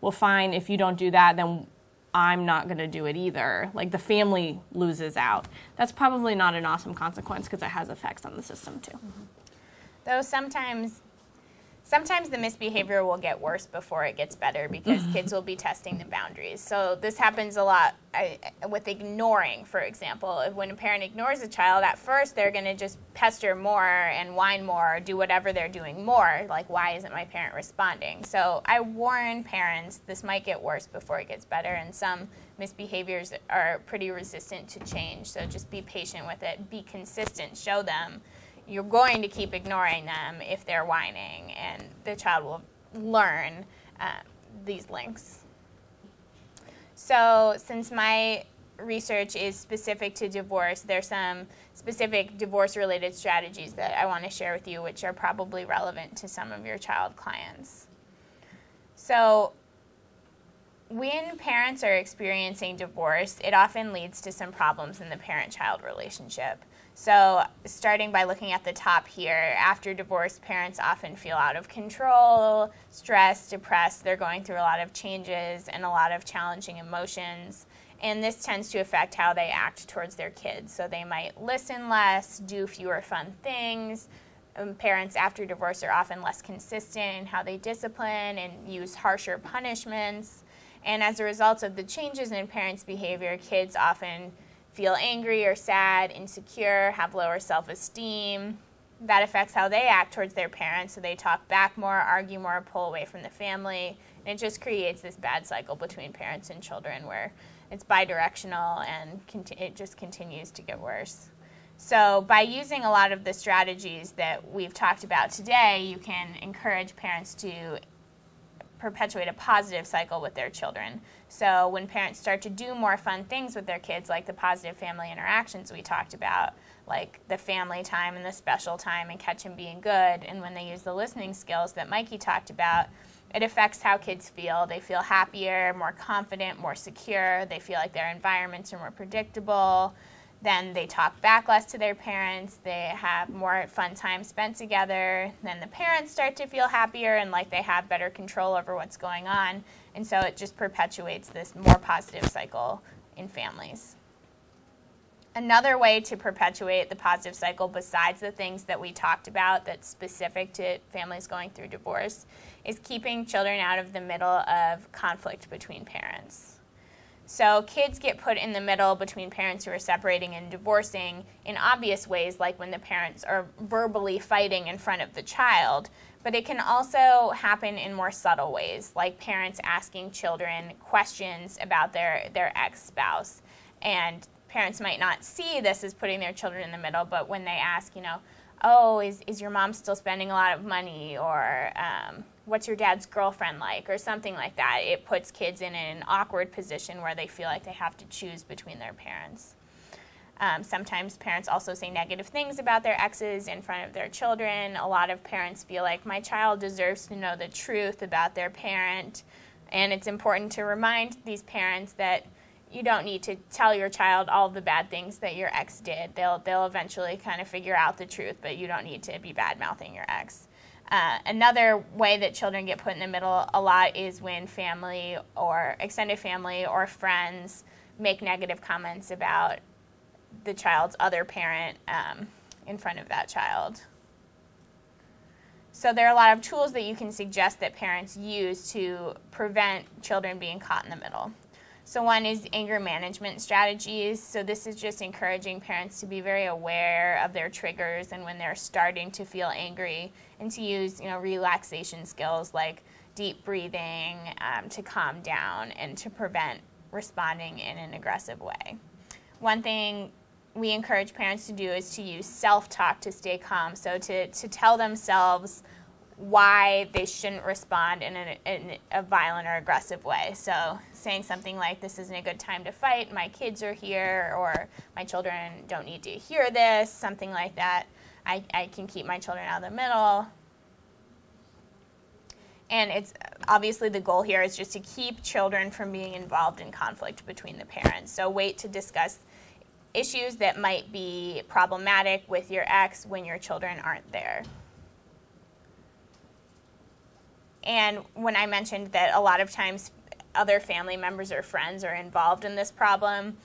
well, fine if you don't do that, then I'm not going to do it either. Like the family loses out. That's probably not an awesome consequence because it has effects on the system too. Though sometimes sometimes the misbehavior will get worse before it gets better because [LAUGHS] kids will be testing the boundaries. So this happens a lot I, with ignoring, for example. If when a parent ignores a child, at first they're going to just pester more and whine more, or do whatever they're doing more. Like, why isn't my parent responding? So I warn parents this might get worse before it gets better, and some misbehaviors are pretty resistant to change. So just be patient with it, be consistent, show them you're going to keep ignoring them if they're whining, and the child will learn uh, these links. So, since my research is specific to divorce, there's some specific divorce related strategies that I want to share with you, which are probably relevant to some of your child clients. So, when parents are experiencing divorce, it often leads to some problems in the parent child relationship. So, starting by looking at the top here, after divorce, parents often feel out of control, stressed, depressed. They're going through a lot of changes and a lot of challenging emotions. And this tends to affect how they act towards their kids. So, they might listen less, do fewer fun things. Um, parents after divorce are often less consistent in how they discipline and use harsher punishments. And as a result of the changes in parents' behavior, kids often feel angry or sad, insecure, have lower self esteem. That affects how they act towards their parents, so they talk back more, argue more, pull away from the family. And it just creates this bad cycle between parents and children where it's bidirectional and it just continues to get worse. So, by using a lot of the strategies that we've talked about today, you can encourage parents to perpetuate a positive cycle with their children. So when parents start to do more fun things with their kids, like the positive family interactions we talked about, like the family time and the special time and catch them being good, and when they use the listening skills that Mikey talked about, it affects how kids feel. They feel happier, more confident, more secure. They feel like their environments are more predictable. Then they talk back less to their parents. They have more fun time spent together. Then the parents start to feel happier and like they have better control over what's going on. And so it just perpetuates this more positive cycle in families. Another way to perpetuate the positive cycle, besides the things that we talked about that's specific to families going through divorce, is keeping children out of the middle of conflict between parents. So kids get put in the middle between parents who are separating and divorcing in obvious ways, like when the parents are verbally fighting in front of the child. But it can also happen in more subtle ways, like parents asking children questions about their, their ex spouse. And parents might not see this as putting their children in the middle, but when they ask, you know, oh, is, is your mom still spending a lot of money? Or, um, what's your dad's girlfriend like or something like that it puts kids in an awkward position where they feel like they have to choose between their parents um, sometimes parents also say negative things about their exes in front of their children a lot of parents feel like my child deserves to know the truth about their parent and it's important to remind these parents that you don't need to tell your child all the bad things that your ex did. They'll they'll eventually kind of figure out the truth, but you don't need to be bad mouthing your ex. Uh, another way that children get put in the middle a lot is when family or extended family or friends make negative comments about the child's other parent um, in front of that child. So there are a lot of tools that you can suggest that parents use to prevent children being caught in the middle. So one is anger management strategies. So this is just encouraging parents to be very aware of their triggers and when they're starting to feel angry and to use, you know, relaxation skills like deep breathing um, to calm down and to prevent responding in an aggressive way. One thing we encourage parents to do is to use self-talk to stay calm. So to, to tell themselves why they shouldn't respond in a, in a, violent or aggressive way. So, saying something like, This isn't a good time to fight, my kids are here, or my children don't need to hear this, something like that. I, I can keep my children out of the middle. And it's obviously the goal here is just to keep children from being involved in conflict between the parents. So, wait to discuss issues that might be problematic with your ex when your children aren't there. And when I mentioned that a lot of times other family members or friends are involved in this problem,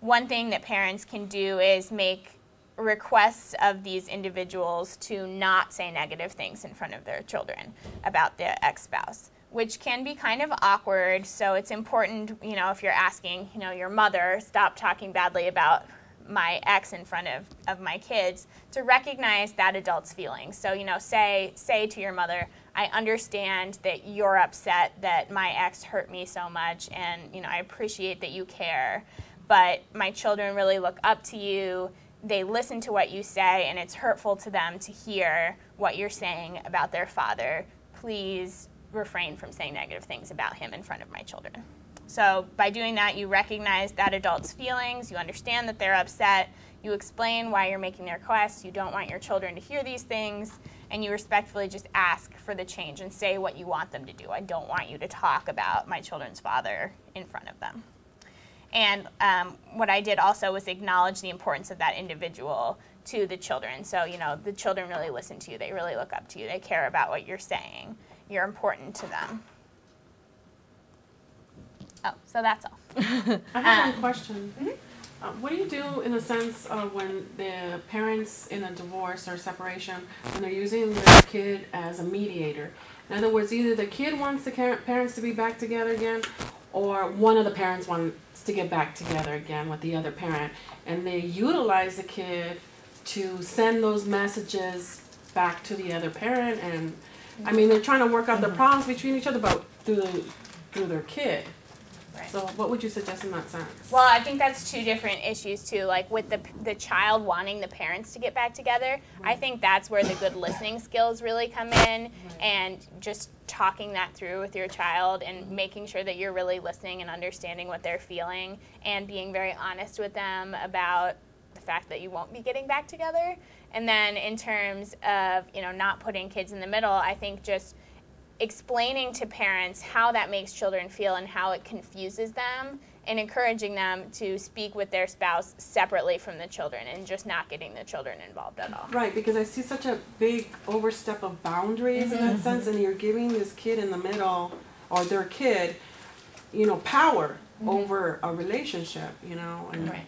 one thing that parents can do is make requests of these individuals to not say negative things in front of their children about their ex-spouse which can be kind of awkward so it's important you know if you're asking you know your mother stop talking badly about my ex in front of, of my kids to recognize that adult's feelings so you know say say to your mother I understand that you're upset that my ex hurt me so much, and you know I appreciate that you care. But my children really look up to you. They listen to what you say, and it's hurtful to them to hear what you're saying about their father. Please refrain from saying negative things about him in front of my children. So, by doing that, you recognize that adult's feelings, you understand that they're upset, you explain why you're making their request, you don't want your children to hear these things, and you respectfully just ask for the change and say what you want them to do. I don't want you to talk about my children's father in front of them. And um, what I did also was acknowledge the importance of that individual to the children. So, you know, the children really listen to you, they really look up to you, they care about what you're saying, you're important to them. Oh, so that's all. [LAUGHS] I have Um, one question. mhm. Uh, what do you do in the sense of when the parents in a divorce or separation, when they're using their kid as a mediator? In other words, either the kid wants the parents to be back together again, or one of the parents wants to get back together again with the other parent, and they utilize the kid to send those messages back to the other parent. And I mean, they're trying to work out the mm-hmm. problems between each other, but through through their kid. Right. So, what would you suggest in that sense? Well, I think that's two different issues too. Like with the the child wanting the parents to get back together, I think that's where the good listening skills really come in, and just talking that through with your child and making sure that you're really listening and understanding what they're feeling, and being very honest with them about the fact that you won't be getting back together. And then in terms of you know not putting kids in the middle, I think just explaining to parents how that makes children feel and how it confuses them and encouraging them to speak with their spouse separately from the children and just not getting the children involved at all. Right, because I see such a big overstep of boundaries in that mm-hmm. sense, and you're giving this kid in the middle, or their kid, you know, power mm-hmm. over a relationship, you know, and Right.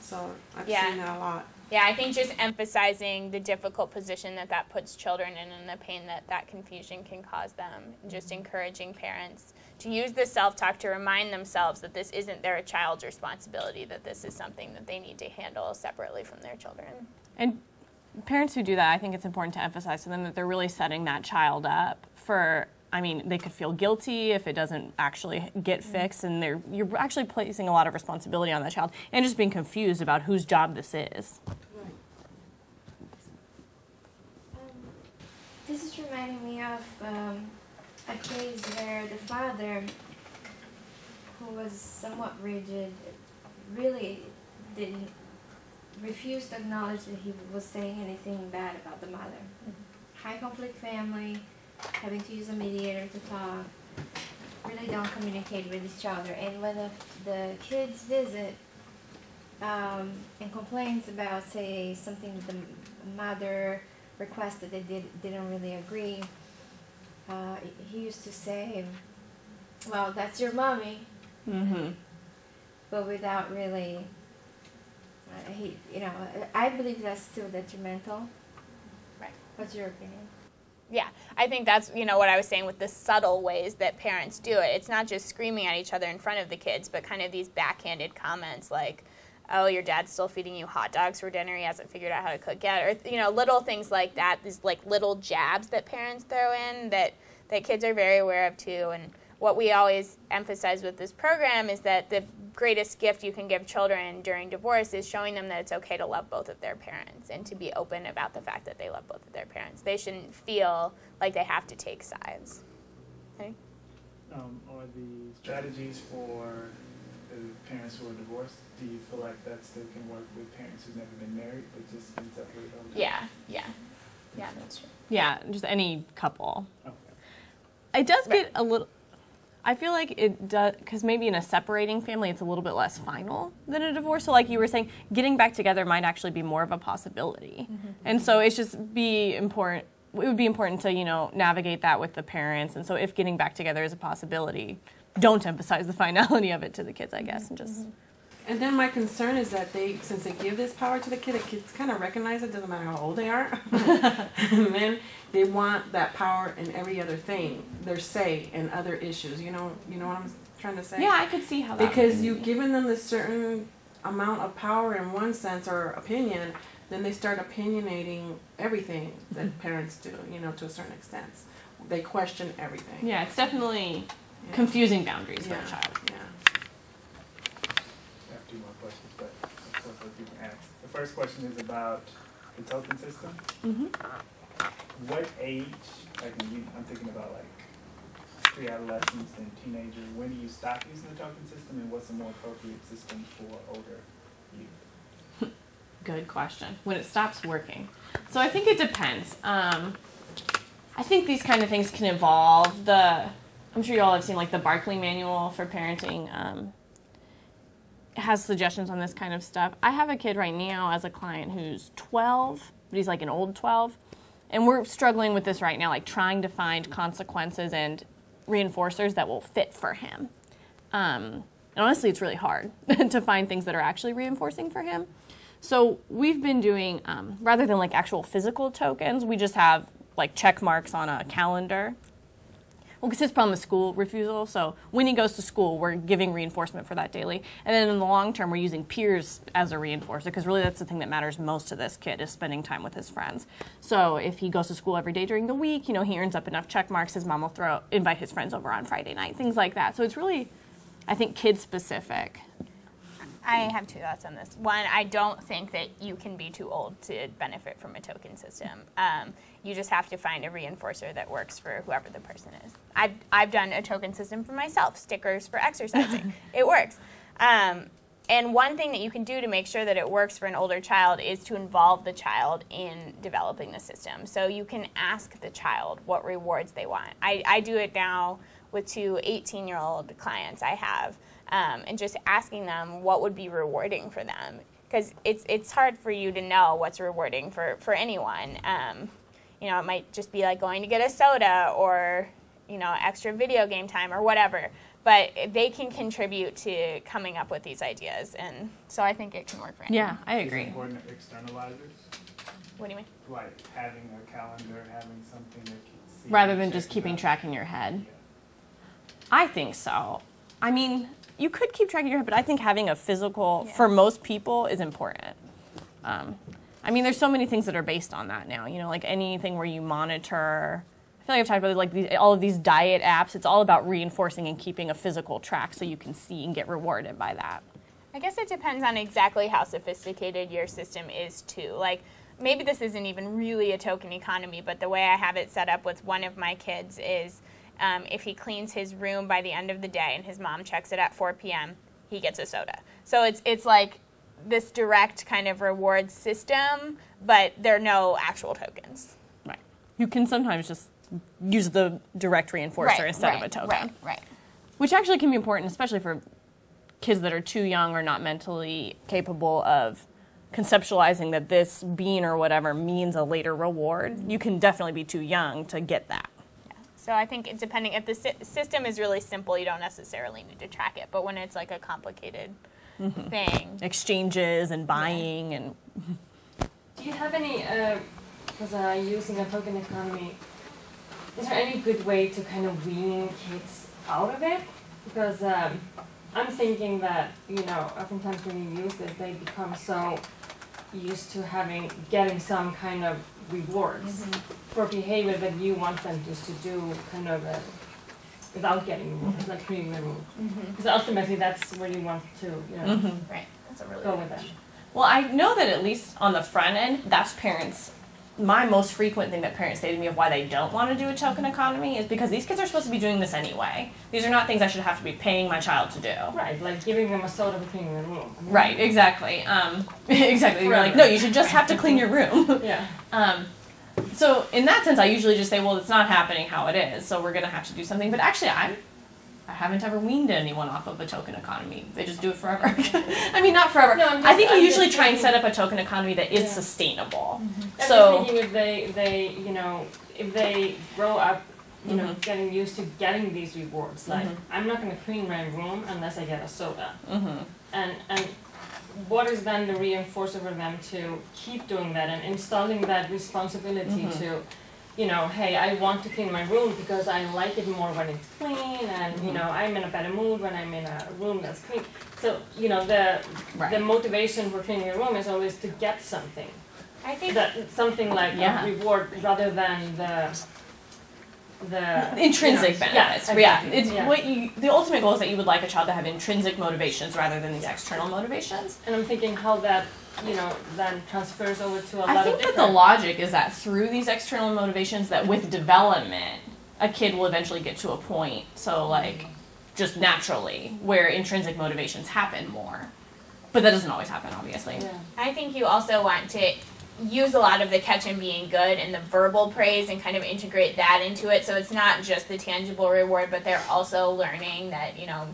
so I've Yeah. seen that a lot. Yeah, I think just emphasizing the difficult position that that puts children in and the pain that that confusion can cause them. And just mm-hmm. encouraging parents to use the self talk to remind themselves that this isn't their child's responsibility, that this is something that they need to handle separately from their children. And parents who do that, I think it's important to emphasize to them that they're really setting that child up for. I mean, they could feel guilty if it doesn't actually get fixed, and they're you're actually placing a lot of responsibility on that child, and just being confused about whose job this is. Um, this is reminding me of um, a case where the father, who was somewhat rigid, really didn't refuse to acknowledge that he was saying anything bad about the mother. High conflict family, having to use a mediator to talk, really don't communicate with each other. And when the, the kids visit um, and complains about, say, something that the m- mother requested, they did, didn't really agree. Uh, he used to say, "Well, that's your mommy," Mm-hmm. but without really. Uh, he, you know, I believe that's still detrimental. Right. What's your opinion? Yeah, I think that's you know what I was saying with the subtle ways that parents do it. It's not just screaming at each other in front of the kids, but kind of these backhanded comments like, "Oh, your dad's still feeding you hot dogs for dinner. He hasn't figured out how to cook yet," or you know, little things like that. These like little jabs that parents throw in that that kids are very aware of too. And what we always emphasize with this program is that the greatest gift you can give children during divorce is showing them that it's okay to love both of their parents and to be open about the fact that they love both of their parents. They shouldn't feel like they have to take sides. Okay? Um, are the strategies for the parents who are divorced, do you feel like that still can work with parents who've never been married but just been separated over time? Yeah, yeah. Yeah, that's true. Yeah, just any couple. Okay. It does Right. get a little. I feel like it does because maybe in a separating family, it's a little bit less final than a divorce. So, like you were saying, getting back together might actually be more of a possibility, mm-hmm. and so it's just be important. It would be important to you know navigate that with the parents, and so if getting back together is a possibility, don't emphasize the [LAUGHS] finality of it to the kids, I guess, and just mm-hmm. And then my concern is that they, since they give this power to the kid, the kids kind of recognize it. Doesn't matter how old they are, and [LAUGHS] [LAUGHS] then they want that power in every other thing, their say in other issues. You know, you know what I'm trying to say? yeah, I could see how that Because you've given them this certain amount of power in one sense or opinion, then they start opinionating everything that [LAUGHS] parents do. You know, to a certain extent, they question everything. Yeah, it's definitely Yeah. confusing boundaries Yeah. for a child. Yeah. I have two more questions, but of course let people ask. The first question is about the token system. Mm-hmm. What age, like you, I'm thinking about like pre-adolescence and teenagers, when do you stop using the token system and what's a more appropriate system for older youth? [LAUGHS] Good question. When it stops working. So I think it depends. Um, I think these kind of things can evolve. The I'm sure you all have seen like the Barkley Manual for Parenting. Um, has suggestions on this kind of stuff. I have a kid right now as a client who's 12, but he's like an old 12, and we're struggling with this right now, like trying to find consequences and reinforcers that will fit for him. Um, and honestly, it's really hard [LAUGHS] to find things that are actually reinforcing for him. So we've been doing um, rather than like actual physical tokens, we just have like check marks on a calendar. Well, because his problem is school refusal. So when he goes to school, we're giving reinforcement for that daily. And then in the long term, we're using peers as a reinforcer because really that's the thing that matters most to this kid is spending time with his friends. So if he goes to school every day during the week, you know, he earns up enough check marks. His mom will throw invite his friends over on Friday night, things like that. So it's really, I think, kid specific. I have two thoughts on this. One, I don't think that you can be too old to benefit from a token system. Um, you just have to find a reinforcer that works for whoever the person is. I've, I've done a token system for myself, stickers for exercising. [LAUGHS] it works. Um, and one thing that you can do to make sure that it works for an older child is to involve the child in developing the system. So you can ask the child what rewards they want. I, I do it now with two 18 year old clients I have um, and just asking them what would be rewarding for them because it's it's hard for you to know what's rewarding for for anyone. Um, you know, it might just be like going to get a soda or you know extra video game time or whatever. But they can contribute to coming up with these ideas, and so I think it can work for anyone. Yeah, I Is it agree. important to externalize it? What do you mean? Like having a calendar, having something that can see. Rather than just keeping out. track in your head. Yeah. I think so. I mean, you could keep track of your head, but I think having a physical, Yeah. for most people, is important. Um, I mean, there's so many things that are based on that now. You know, like anything where you monitor. I feel like I've talked about like these, all of these diet apps. It's all about reinforcing and keeping a physical track so you can see and get rewarded by that. I guess it depends on exactly how sophisticated your system is too. Like maybe this isn't even really a token economy, but the way I have it set up with one of my kids is um, if he cleans his room by the end of the day and his mom checks it at 4 p.m., he gets a soda. So it's it's like this direct kind of reward system, but there are no actual tokens. Right. You can sometimes just use the direct reinforcer instead of a token. Right, right. Which actually can be important, especially for kids that are too young or not mentally capable of conceptualizing that this bean or whatever means a later reward. You can definitely be too young to get that. Yeah. So I think it, depending if the sy- system is really simple, you don't necessarily need to track it. But when it's like a complicated thing, Exchanges and buying and Do you have any, because uh, using a token economy, is there any good way to kind of wean kids out of it? Because um, I'm thinking that, you know, oftentimes when you use this, they become so used to having, getting some kind of rewards for behavior that you want them just to do kind of uh, without getting rewards, like cleaning the room. Because ultimately that's where you want to, you know, right? That's a really go good with them. question. Well, I know that at least on the front end, that's parents. My most frequent thing that parents say to me of why they don't want to do a token economy is because these kids are supposed to be doing this anyway. These are not things I should have to be paying my child to do. Right, like giving them a soda for cleaning the room. I mean, Right, exactly. Um, [LAUGHS] exactly. You're like, Forever. no, you should just have to clean your room. Yeah. [LAUGHS] um, so in that sense, I usually just say, well, it's not happening how it is, so we're gonna have to do something. But actually, I'm. I haven't ever weaned anyone off of a token economy. They just do it forever. [LAUGHS] I mean, not forever. No, I'm I think you usually try and set up a token economy that is Yeah. sustainable. I'm So- just thinking if they, they, you know, if they grow up, you know, Mhm. getting used to getting these rewards, like Mhm. I'm not gonna clean my room unless I get a soda, Mm-hmm. and and what is then the reinforcer for them to keep doing that and installing that responsibility Mhm. to, you know, hey, I want to clean my room because I like it more when it's clean, and you Mhm. know, I'm in a better mood when I'm in a room that's clean. So you know, the Right. the motivation for cleaning your room is always to get something I think that something like Yeah. a reward rather than the the intrinsic you know, benefits. Yeah, Yeah, exactly, it's yeah. what you. The ultimate goal is that you would like a child to have intrinsic motivations rather than these external motivations. And I'm thinking how that you know then transfers over to a lot I think of that the logic is that through these external motivations, that with development, a kid will eventually get to a point. So like, just naturally, where intrinsic motivations happen more, but that doesn't always happen, obviously. yeah. I think you also want to use a lot of the catch 'em being good and the verbal praise and kind of integrate that into it. So it's not just the tangible reward but they're also learning that you know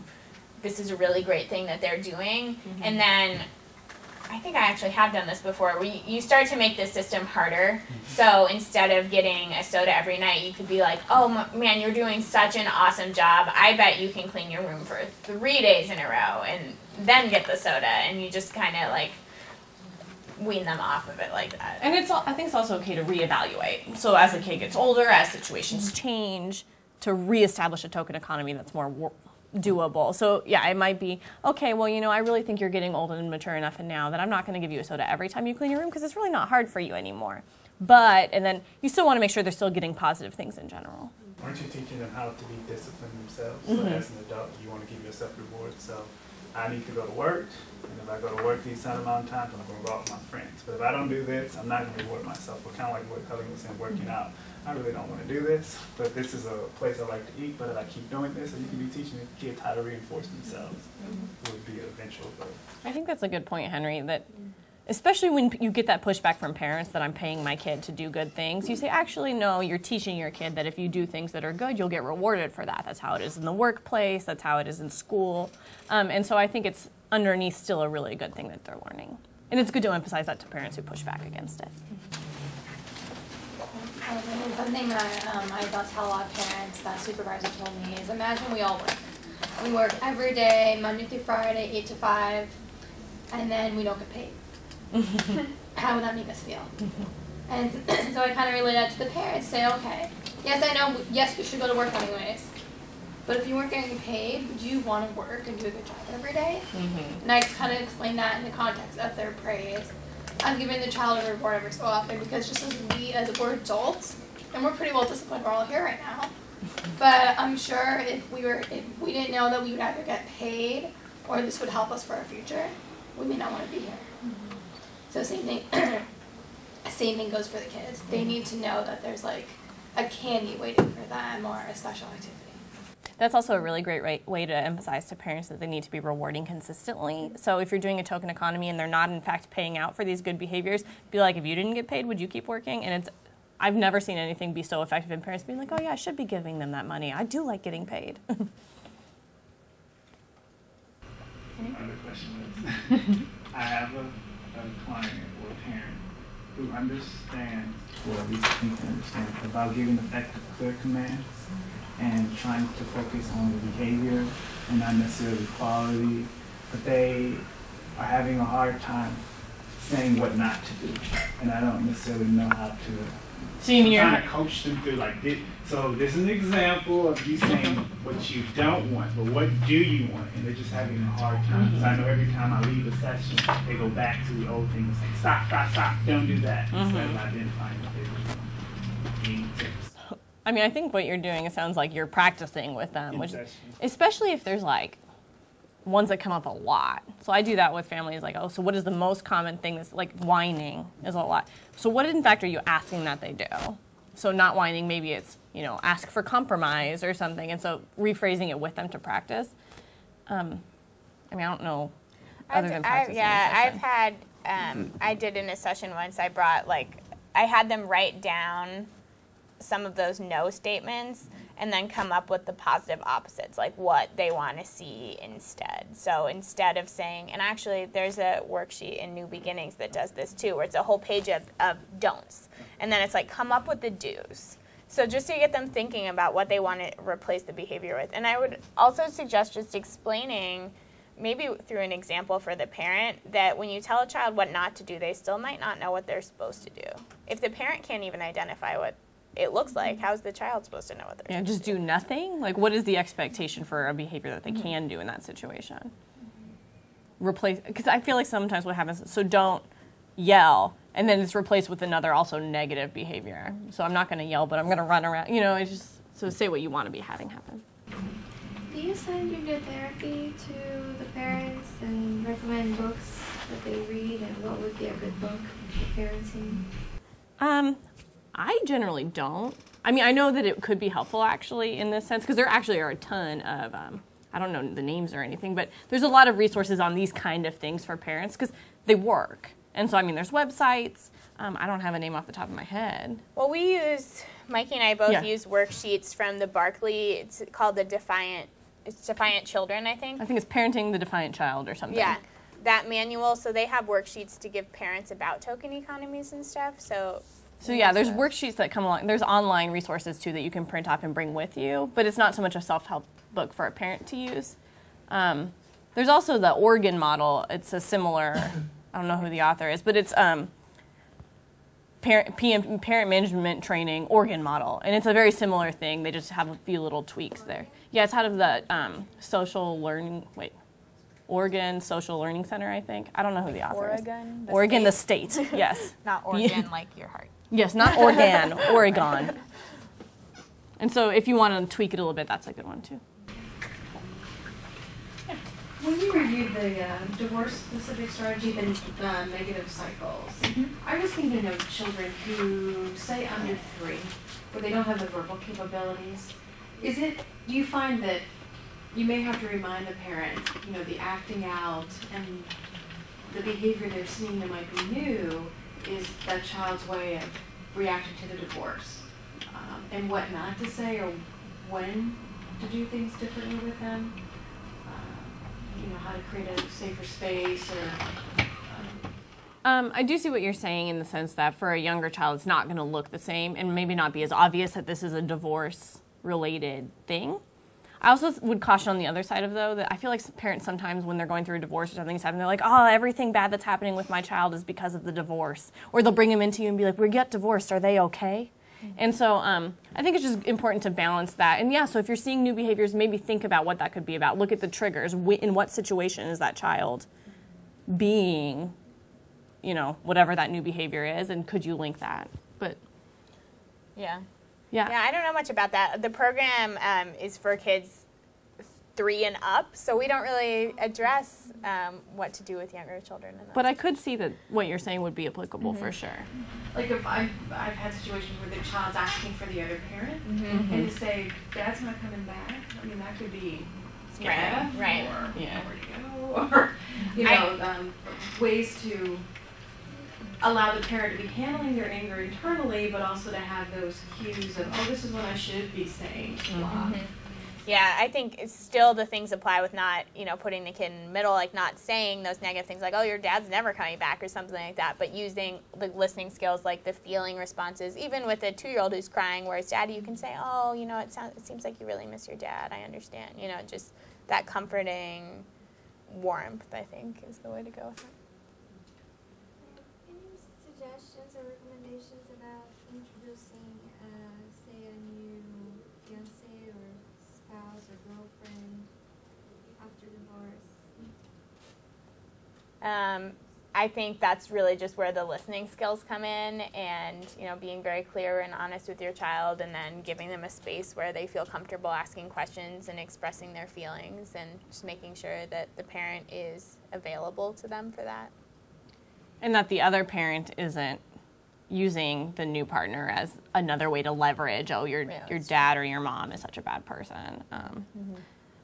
this is a really great thing that they're doing. Mm-hmm. And then I think I actually have done this before. Where you, start to make the system harder. Mm-hmm. So instead of getting a soda every night you could be like oh m- man you're doing such an awesome job. I bet you can clean your room for three days in a row and then get the soda. And you just kind of like wean them off of it like that. And it's I think it's also okay to reevaluate. So as the kid gets older, as situations change, to reestablish a token economy that's more doable. So yeah, it might be okay. Well, you know, I really think you're getting old and mature enough, and now that I'm not going to give you a soda every time you clean your room because it's really not hard for you anymore. But and then you still want to make sure they're still getting positive things in general. Aren't you teaching them how to be disciplined themselves? Mhm. So as an adult, you want to give yourself rewards. So I need to go to work, and if I go to work these amount of times, I'm going to go out with my friends. But if I don't do this, I'm not going to reward myself. We're kind of like what Cullen was saying, working out. I really don't want to do this, but this is a place I like to eat. But if I keep doing this, and you can be teaching the kids how to reinforce themselves, It would be an eventual goal. I think that's a good point, Henry. That especially when you get that pushback from parents that I'm paying my kid to do good things, you say, actually, no, you're teaching your kid that if you do things that are good, you'll get rewarded for that. That's how it is in the workplace. That's how it is in school. Um, and so I think it's underneath still a really good thing that they're learning. And it's good to emphasize that to parents who push back against it. Something that um, I tell a lot of parents that supervisor told me is imagine we all work. We work every day, Monday through Friday, 8 to 5, and then we don't get paid. How would that make us feel? And [CLEARS THROAT] so I kind of relate that to the parents. Say, okay, yes, I know, yes, we should go to work anyways. But if you weren't getting paid, would you want to work and do a good job every day? Mm-hmm. And I kind of explain that in the context of their praise. I'm giving the child a reward every so often because just as we, as we're adults, and we're pretty well disciplined, we're all here right now. [LAUGHS] But I'm sure if we were, if we didn't know that we would either get paid or this would help us for our future, we may not want to be here. So same thing, [CLEARS THROAT] same thing goes for the kids. They mm-hmm. need to know that there's like a candy waiting for them or a special activity. That's also a really great way to emphasize to parents that they need to be rewarding consistently. Mm-hmm. So if you're doing a token economy and they're not in fact paying out for these good behaviors, be like, if you didn't get paid, would you keep working? And it's, I've never seen anything be so effective in parents being like, oh yeah, I should be giving them that money. I do like getting paid. [LAUGHS] Other question is, [LAUGHS] I have a, a client or a parent who understands, or at least thinks they understand, about giving effective, clear commands and trying to focus on the behavior and not necessarily quality, but they are having a hard time saying what not to do, and I don't necessarily know how to so you mean trying to coach them through like. So this is an example of you saying what you don't want, but what do you want? And they're just having a hard time. Because I know every time I leave a session, they go back to the old thing and say, stop, stop, stop, don't do that. Mm-hmm. Instead of identifying what they want. I mean, I think what you're doing, it sounds like you're practicing with them, In which, session. especially if there's like ones that come up a lot. So I do that with families, like, oh, so what is the most common thing that's like whining is a lot. So what in fact are you asking that they do? So not whining, maybe it's, you know, ask for compromise or something. And so rephrasing it with them to practice. Um, I mean, I don't know other I've, than I've, practicing. in yeah, I've had. Um, I did in a session once. I brought like I had them write down some of those no statements and then come up with the positive opposites, like what they want to see instead. So instead of saying, and actually, there's a worksheet in New Beginnings that does this too, where it's a whole page of, of don'ts. And then it's like, come up with the do's. So just to get them thinking about what they want to replace the behavior with. And I would also suggest just explaining, maybe through an example for the parent, that when you tell a child what not to do, they still might not know what they're supposed to do. If the parent can't even identify what it looks like, how's the child supposed to know what they're Yeah, supposed just do nothing. Like, what is the expectation for a behavior that they can do in that situation? Replace, because I feel like sometimes what happens, so don't yell, and then it's replaced with another also negative behavior. So I'm not going to yell, but I'm going to run around. You know, it's just so say what you want to be having happen. Do you send your therapy to the parents and recommend books that they read and what would be a good book for parenting? Um, I generally don't. I mean, I know that it could be helpful actually in this sense because there actually are a ton of. Um, I don't know the names or anything, but there's a lot of resources on these kind of things for parents because they work. And so, I mean, there's websites. Um, I don't have a name off the top of my head. Well, we use Mikey and I both Yeah. use worksheets from the Barkley. It's called the Defiant. It's Defiant Children, I think. I think it's Parenting the Defiant Child or something. Yeah, that manual. So they have worksheets to give parents about token economies and stuff. So. So yeah, there's worksheets that come along. There's online resources too that you can print off and bring with you, but it's not so much a self-help book for a parent to use. Um, there's also the Oregon model. It's a similar. I don't know who the author is, but it's um, parent PM, parent management training Oregon model, and it's a very similar thing. They just have a few little tweaks there. Yeah, it's out of the um, social learning. Wait. Oregon Social Learning Center, I think. I don't know who the author Oregon, is. the Oregon, the state. Yes. [LAUGHS] Not. [LAUGHS] Oregon like your heart. Yes, not [LAUGHS] Oregon, Oregon. And so if you want to tweak it a little bit, that's a good one too. When you reviewed the uh, divorce-specific strategy, the uh, negative cycles, I was thinking of children who say under three, where they don't have the verbal capabilities. Is it? Do you find that you may have to remind the parent, you know, the acting out and the behavior they're seeing that might be new is that child's way of reacting to the divorce, um, and what not to say or when to do things differently with them um, you know, how to create a safer space or. Um, Um, I do see what you're saying in the sense that for a younger child, it's not going to look the same and maybe not be as obvious that this is a divorce related thing. I also would caution on the other side of though that I feel like parents sometimes when they're going through a divorce or something's happening, they're like, "Oh, everything bad that's happening with my child is because of the divorce," or they'll bring them into you and be like, "We get divorced. Are they okay?" And so um, I think it's just important to balance that. And yeah, so if you're seeing new behaviors, maybe think about what that could be about. Look at the triggers. In what situation is that child being, you know, whatever that new behavior is, and could you link that? But Yeah. Yeah, Yeah, I don't know much about that. The program um, is for kids three and up, so we don't really address um, what to do with younger children. In But I could see that what you're saying would be applicable for sure. Like if I've, I've had situations where the child's asking for the other parent, Mm-hmm. and to say, "Dad's not coming back." I mean, that could be Right, yeah, right. or Yeah. where to go, [LAUGHS] or you know, um, ways to allow the parent to be handling their anger internally, but also to have those cues of, "Oh, this is what I should be saying." Blah. Mm-hmm. Yeah, I think it's still the things apply with not, you know, putting the kid in the middle, like not saying those negative things like, oh, your dad's never coming back or something like that, but using the listening skills like the feeling responses, even with a two year old who's crying, whereas daddy, you can say, oh, you know, it, sounds, it seems like you really miss your dad. I understand. You know, just that comforting warmth, I think, is the way to go with it. Any suggestions or recommendations about introducing, uh, say, a new fiance or spouse or girlfriend after divorce? Um, I think that's really just where the listening skills come in, and you know, being very clear and honest with your child, and then giving them a space where they feel comfortable asking questions and expressing their feelings, and just making sure that the parent is available to them for that. And that the other parent isn't using the new partner as another way to leverage, oh, your, Yeah, your dad or your mom is such a bad person. Um,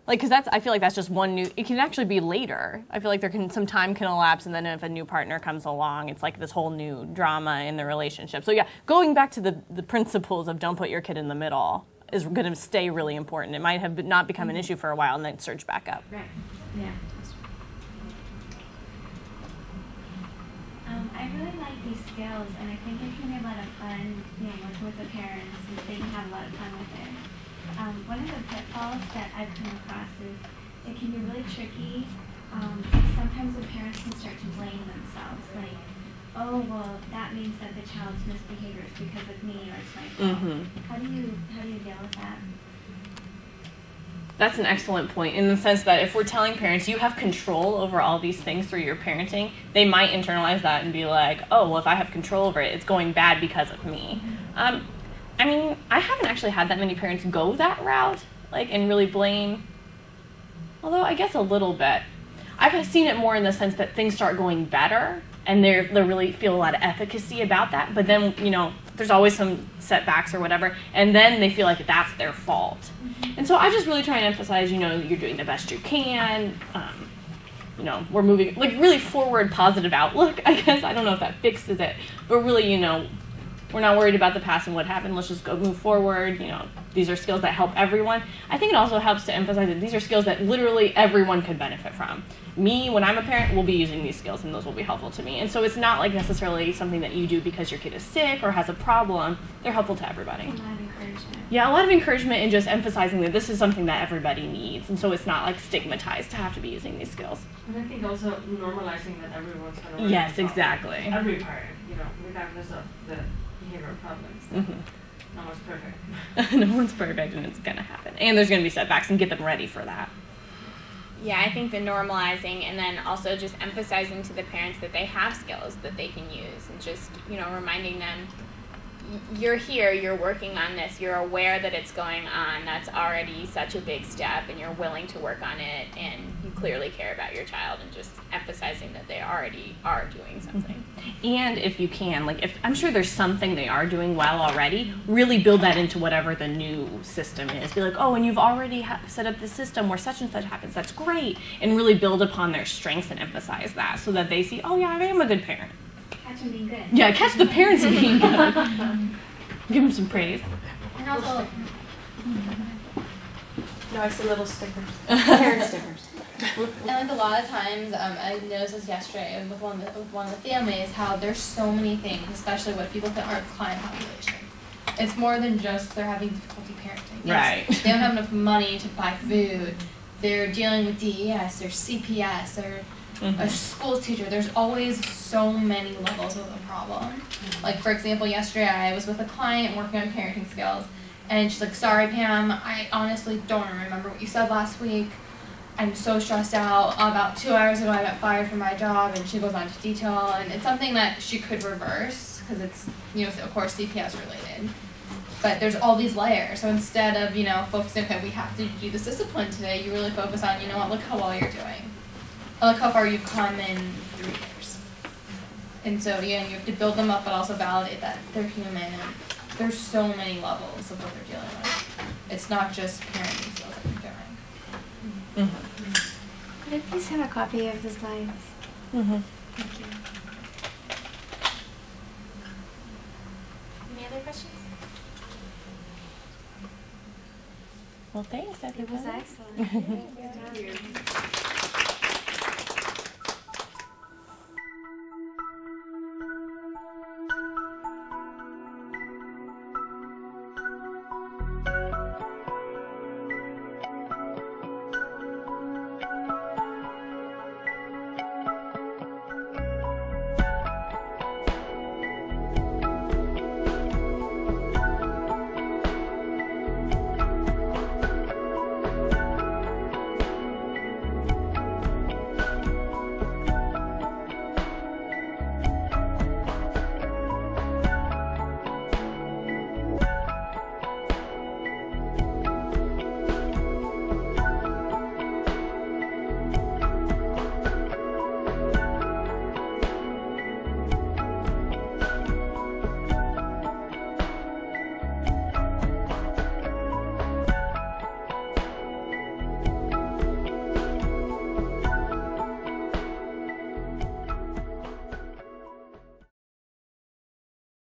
Like, because that's, I feel like that's just one new, it can actually be later. I feel like there can, some time can elapse, and then if a new partner comes along, it's like this whole new drama in the relationship. So, yeah, going back to the, the principles of don't put your kid in the middle is going to stay really important. It might have been- not become an issue for a while and then surge back up. Right. Yeah. Um, I really like these skills, and I think it can be a lot of fun, you know, working with the parents, and they can have a lot of fun with it. Um, one of the pitfalls that I've come across is it can be really tricky. Um, sometimes the parents can start to blame themselves, like, oh, well, that means that the child's misbehavior is because of me or it's my fault. Mhm. How do you how do you deal with that? That's an excellent point in the sense that if we're telling parents you have control over all these things through your parenting, they might internalize that and be like, oh, well, if I have control over it, it's going bad because of me. Um, I mean, I haven't actually had that many parents go that route, like, and really blame, although I guess a little bit. I've seen it more in the sense that things start going better and they they really feel a lot of efficacy about that, but then, you know, there's always some setbacks or whatever, and then they feel like that's their fault. And so I just really try and emphasize, you know, you're doing the best you can. Um, you know, we're moving like really forward, positive outlook. [LAUGHS] I guess I don't know if that fixes it, but really, you know, we're not worried about the past and what happened. Let's just go move forward. You know, these are skills that help everyone. I think it also helps to emphasize that these are skills that literally everyone could benefit from. Me, when I'm a parent, will be using these skills and those will be helpful to me. And so it's not like necessarily something that you do because your kid is sick or has a problem. They're helpful to everybody. A lot of encouragement. Yeah, a lot of encouragement and just emphasizing that this is something that everybody needs. And so it's not like stigmatized to have to be using these skills. And I think also normalizing that everyone's gonna run Yes, exactly. Every parent, you know, regardless of the behavioral problems. Mm-hmm. No one's perfect. [LAUGHS] no one's perfect and it's going to happen. And there's going to be setbacks and get them ready for that. Yeah, I think the normalizing and then also just emphasizing to the parents that they have skills that they can use and just, you know, reminding them y- you're here, you're working on this, you're aware that it's going on. That's already such a big step and you're willing to work on it and you clearly care about your child and just emphasizing that they already are doing mm-hmm. something. And if you can, like if I'm sure there's something they are doing well already, really build that into whatever the new system is. Be like, oh, and you've already ha- set up the system where such and such happens. That's great, and really build upon their strengths and emphasize that so that they see, oh yeah, I am a good parent. Catch them being good. Yeah, catch the parents being good. [LAUGHS] Give them some praise. And also, No, I see little stickers. [LAUGHS] Parent stickers. and like a lot of times, um, I noticed this yesterday with one of the, with one of the families how there's so many things, especially with people that aren't client population. It's more than just they're having difficulty parenting. It's- Right. They don't have enough money to buy food. They're dealing with DES. They're CPS. They're a mm-hmm. school teacher. There's always so many levels of the problem. Mm-hmm. Like for example, yesterday I was with a client working on parenting skills, and she's like, "Sorry, Pam, I honestly don't remember what you said last week. I'm so stressed out. About two hours ago, I got fired from my job." And she goes on to detail, and it's something that she could reverse because it's you know of course CPS related. But there's all these layers. So instead of, you know, focusing, okay, we have to do this discipline today, you really focus on, you know what, look how well you're doing. Look how far you've come in three years. And so, yeah, you have to build them up, but also validate that they're human. And there's so many levels of what they're dealing with. It's not just parenting skills that they're doing. Could I please have a copy of the slides? Mm-hmm. Thank you. Any other questions? Well, thanks, It was everyone. excellent. [LAUGHS] Good job.